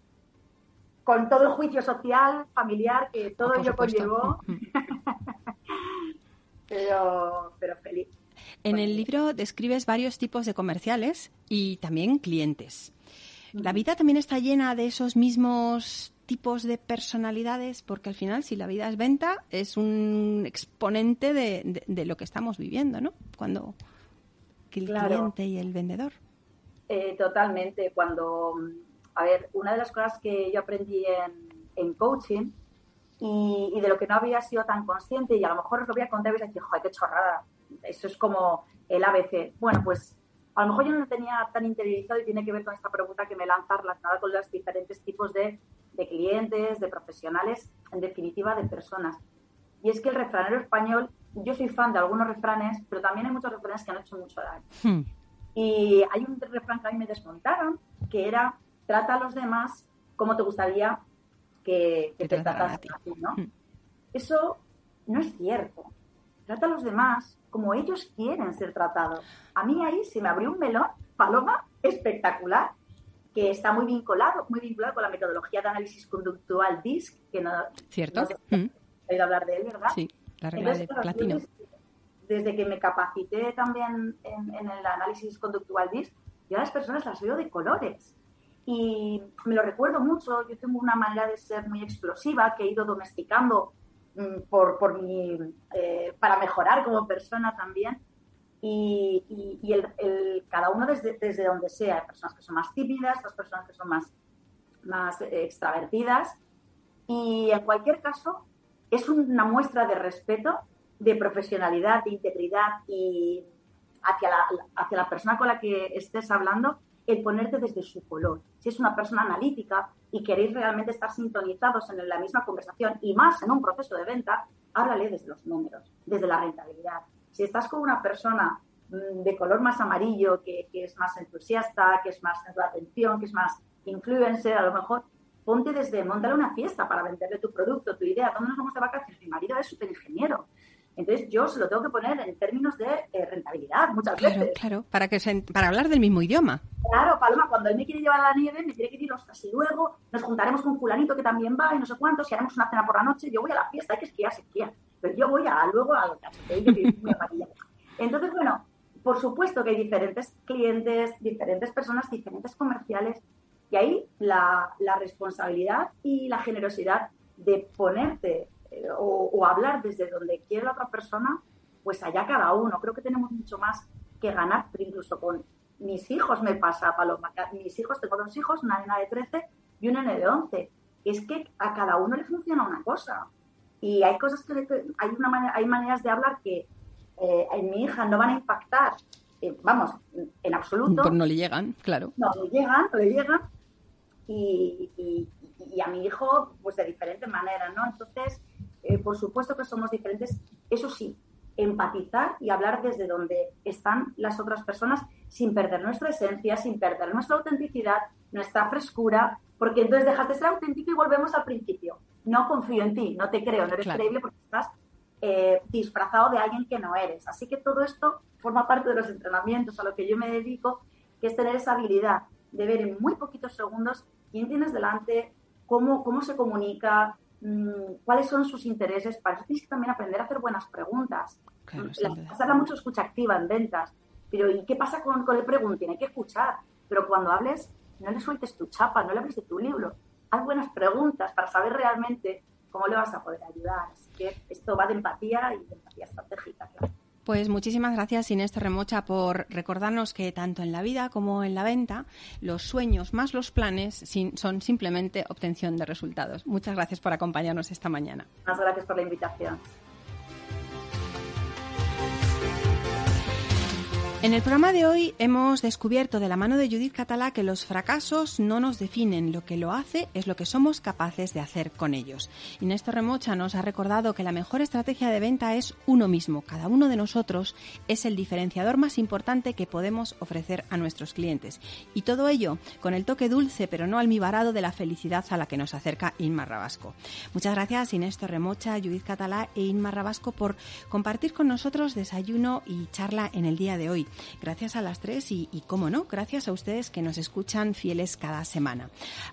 con todo el juicio social, familiar que todo ello conllevó. pero, pero feliz. En el libro describes varios tipos de comerciales y también clientes. La vida también está llena de esos mismos tipos de personalidades, porque al final, si la vida es venta, es un exponente de, lo que estamos viviendo, ¿no? Cuando el cliente y el vendedor. Eh, totalmente. Cuando a ver, una de las cosas que yo aprendí en, coaching y, de lo que no había sido tan consciente, y a lo mejor os lo voy a contar y vais a decir, joder, qué chorrada, eso es como el ABC. Bueno, pues a lo mejor yo no lo tenía tan interiorizado y tiene que ver con esta pregunta que me lanza relacionada con los diferentes tipos de, de clientes, de profesionales, en definitiva de personas. Y es que el refranero español, yo soy fan de algunos refranes, pero también hay muchos refranes que han hecho mucho daño. Hmm. Y hay un refrán que a mí me desmontaron, que era trata a los demás como te gustaría que, te tratas a ti, ¿no? Hmm. Eso no es cierto. Trata a los demás como ellos quieren ser tratados. A mí ahí se me abrió un melón, paloma, espectacular, que está muy vinculado, muy vinculado con la metodología de análisis conductual DISC, que no, ¿Cierto? No sé hmm. oído hablar de él, ¿verdad? Sí, la regla de platino. Desde, que me capacité también en, en el análisis conductual DISC, yo a las personas las veo de colores y me lo recuerdo mucho, yo tengo una manera de ser muy explosiva que he ido domesticando mm, por, por mi, eh, para mejorar como persona también. Y, y, el, cada uno desde, desde donde sea, hay personas que son más tímidas, otras personas que son más, más extravertidas. Y en cualquier caso, es una muestra de respeto, de profesionalidad, de integridad y hacia la, hacia la persona con la que estés hablando el ponerte desde su color. Si es una persona analítica y queréis realmente estar sintonizados en la misma conversación y más en un proceso de venta, háblale desde los números, desde la rentabilidad. Si estás con una persona mm, de color más amarillo, que, es más entusiasta, que es más de atención, que es más influencer, a lo mejor ponte desde, montale una fiesta para venderle tu producto, tu idea. ¿Dónde nos vamos de vacaciones? Mi marido es súper ingeniero entonces yo se lo tengo que poner en términos de eh, rentabilidad muchas veces. Claro, para, que para hablar del mismo idioma. Claro, Paloma, cuando él me quiere llevar a la nieve, me tiene que decir, ostras, y luego nos juntaremos con fulanito que también va y no sé cuántos, y haremos una cena por la noche, yo voy a la fiesta, hay que esquiar, se esquía. Pero yo voy a luego a Entonces, bueno, por supuesto que hay diferentes clientes, diferentes personas, diferentes comerciales, y ahí la, responsabilidad y la generosidad de ponerte o, hablar desde donde quiere la otra persona, pues allá cada uno. Creo que tenemos mucho más que ganar, pero incluso con mis hijos me pasa, Paloma. Mis hijos, tengo dos hijos, una nena de 13 y una nena de 11. Es que a cada uno le funciona una cosa. Y hay cosas que, hay, una hay maneras de hablar que eh, en mi hija no van a impactar, eh, vamos, en absoluto. Pues no le llegan, claro. No le llegan, no le llegan. Y, y, a mi hijo, pues de diferente manera, ¿no? Entonces, eh, por supuesto que somos diferentes. Eso sí, empatizar y hablar desde donde están las otras personas sin perder nuestra esencia, sin perder nuestra autenticidad, nuestra frescura, porque entonces dejas de ser auténtico y volvemos al principio. No confío en ti, no te creo, no eres creíble porque estás eh, disfrazado de alguien que no eres. Así que todo esto forma parte de los entrenamientos a lo que yo me dedico, que es tener esa habilidad de ver en muy poquitos segundos quién tienes delante, cómo, cómo se comunica, cuáles son sus intereses. Para eso tienes que también aprender a hacer buenas preguntas. se habla mucho escucha activa en ventas, pero ¿y qué pasa con, con el preguntín? Hay que escuchar, pero cuando hables, no le sueltes tu chapa, no le hables de tu libro. Haz buenas preguntas para saber realmente cómo le vas a poder ayudar. Así que esto va de empatía y de empatía estratégica, Pues muchísimas gracias Inés Terremocha por recordarnos que tanto en la vida como en la venta los sueños más los planes son simplemente obtención de resultados. Muchas gracias por acompañarnos esta mañana. Muchas gracias por la invitación. En el programa de hoy hemos descubierto de la mano de Judith Catalá que los fracasos no nos definen, lo que lo hace es lo que somos capaces de hacer con ellos. Inés Remocha nos ha recordado que la mejor estrategia de venta es uno mismo. Cada uno de nosotros es el diferenciador más importante que podemos ofrecer a nuestros clientes. Y todo ello con el toque dulce pero no almibarado de la felicidad a la que nos acerca Inma Rabasco. Muchas gracias Inés Torremocha, Judith Catalá e Inma Rabasco por compartir con nosotros desayuno y charla en el día de hoy. Gracias a las tres y, cómo no, gracias a ustedes que nos escuchan fieles cada semana.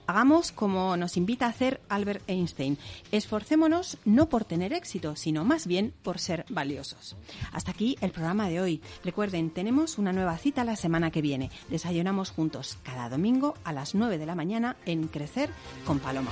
Hagamos como nos invita a hacer Albert Einstein. Esforcémonos no por tener éxito, sino más bien por ser valiosos. Hasta aquí el programa de hoy. Recuerden, tenemos una nueva cita la semana que viene. Desayunamos juntos cada domingo a las 9 de la mañana en Crecer con Paloma.